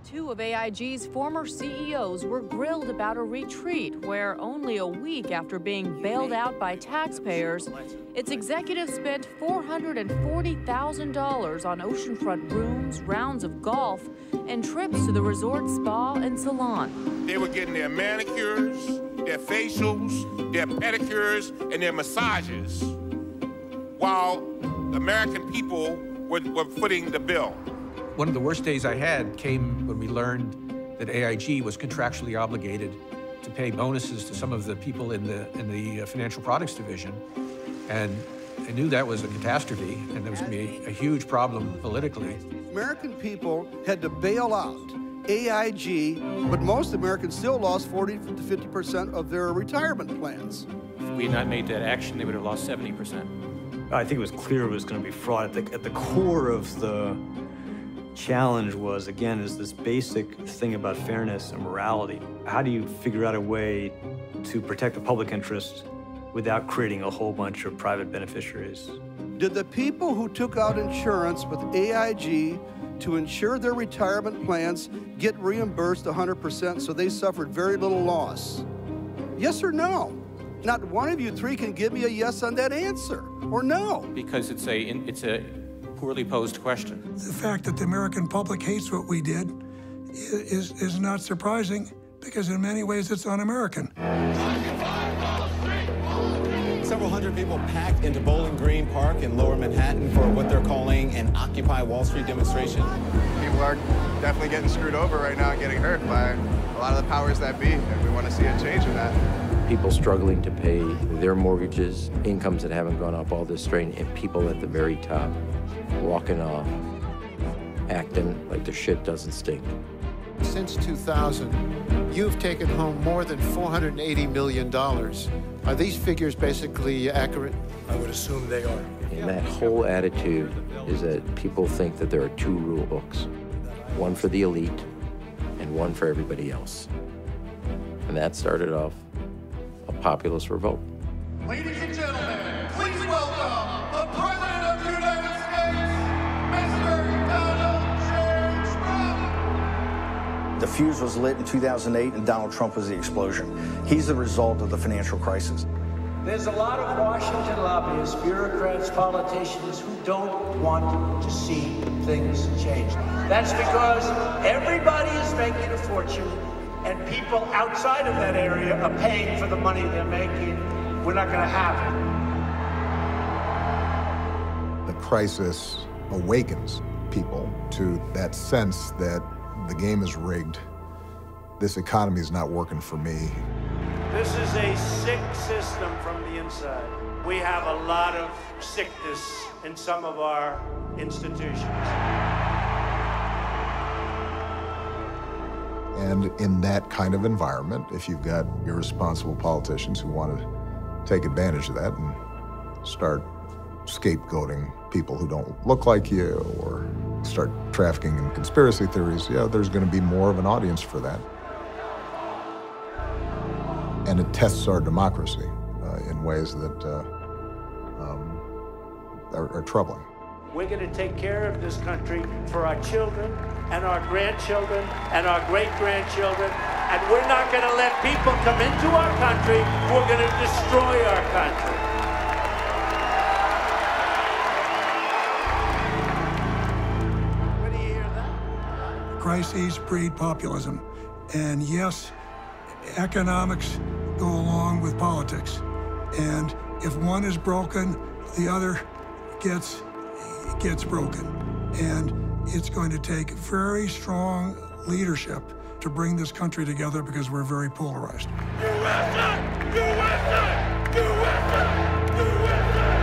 Two of AIG's former CEOs were grilled about a retreat where, only a week after being bailed out by taxpayers, its executives spent $440,000 on oceanfront rooms, rounds of golf, and trips to the resort spa and salon. They were getting their manicures, their facials, their pedicures, and their massages, while American people were, were footing the bill. One of the worst days I had came when we learned that AIG was contractually obligated to pay bonuses to some of the people in the in the uh, financial products division, and I knew that was a catastrophe, and there was going to be a, a huge problem politically. American people had to bail out AIG, but most Americans still lost 40 to 50 percent of their retirement plans. If we had not made that action, they would have lost 70 percent. I think it was clear it was going to be fraud. At the, at the core of the challenge was, again, is this basic thing about fairness and morality. How do you figure out a way to protect the public interest without creating a whole bunch of private beneficiaries? Did the people who took out insurance with AIG to insure their retirement plans get reimbursed 100% so they suffered very little loss? Yes or no? Not one of you three can give me a yes on that answer, or no. Because it's a it's a poorly posed question. The fact that the American public hates what we did is, is not surprising because in many ways it's un-American. Several hundred people packed into Bowling Green Park in lower Manhattan for what they're calling an Occupy Wall Street demonstration. People are definitely getting screwed over right now and getting hurt by a lot of the powers that be, and we want to see a change in that. People struggling to pay their mortgages, incomes that haven't gone up, all this strain, and people at the very top walking off, acting like the shit doesn't stink. Since 2000, you've taken home more than $480 million. Are these figures basically accurate? I would assume they are. And that whole attitude is that people think that there are two rule books, one for the elite and one for everybody else. And that started off a populist revolt. Ladies and gentlemen, please welcome the President The fuse was lit in 2008 and Donald Trump was the explosion. He's the result of the financial crisis. There's a lot of Washington lobbyists, bureaucrats, politicians who don't want to see things change. That's because everybody is making a fortune and people outside of that area are paying for the money they're making. We're not going to have it. The crisis awakens people to that sense that the game is rigged. This economy is not working for me. This is a sick system from the inside. We have a lot of sickness in some of our institutions. And in that kind of environment, if you've got irresponsible politicians who want to take advantage of that and start scapegoating people who don't look like you or start trafficking in conspiracy theories, yeah, there's going to be more of an audience for that. And it tests our democracy uh, in ways that uh, um, are, are troubling. We're going to take care of this country for our children and our grandchildren and our great-grandchildren, and we're not going to let people come into our country who are going to destroy our country. Crises breed populism. And yes, economics go along with politics. And if one is broken, the other gets gets broken. And it's going to take very strong leadership to bring this country together because we're very polarized. USA! USA! USA! USA!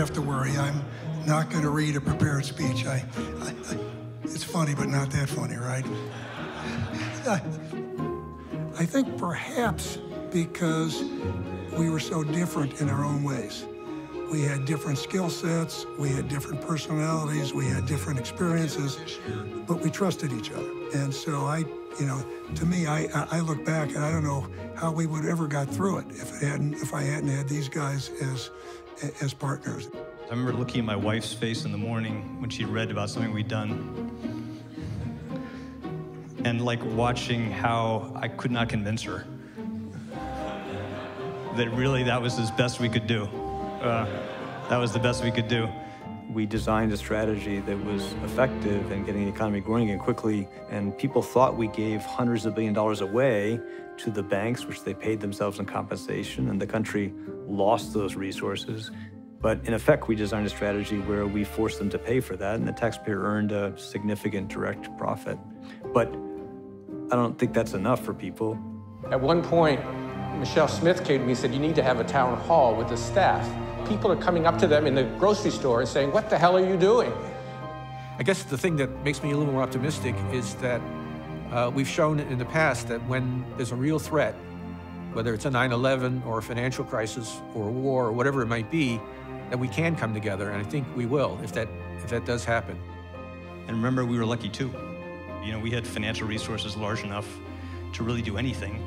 Have to worry. I'm not going to read a prepared speech. I, I, I, it's funny, but not that funny, right? I, I think perhaps because we were so different in our own ways. We had different skill sets, we had different personalities, we had different experiences, but we trusted each other. And so I, you know, to me, I, I look back and I don't know how we would ever got through it if it hadn't, if I hadn't had these guys as, as partners. I remember looking at my wife's face in the morning when she'd read about something we'd done and like watching how I could not convince her that really that was as best we could do. Uh, that was the best we could do. We designed a strategy that was effective in getting the economy growing again quickly, and people thought we gave hundreds of billion dollars away to the banks, which they paid themselves in compensation, and the country lost those resources. But in effect, we designed a strategy where we forced them to pay for that, and the taxpayer earned a significant direct profit. But I don't think that's enough for people. At one point, Michelle Smith came to me and said, You need to have a town hall with the staff. People are coming up to them in the grocery store and saying, What the hell are you doing? I guess the thing that makes me a little more optimistic is that uh, we've shown in the past that when there's a real threat, whether it's a 9 11 or a financial crisis or a war or whatever it might be, that we can come together. And I think we will if that, if that does happen. And remember, we were lucky too. You know, we had financial resources large enough to really do anything.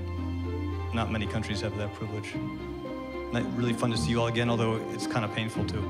Not many countries have that privilege. And really fun to see you all again, although it's kind of painful too.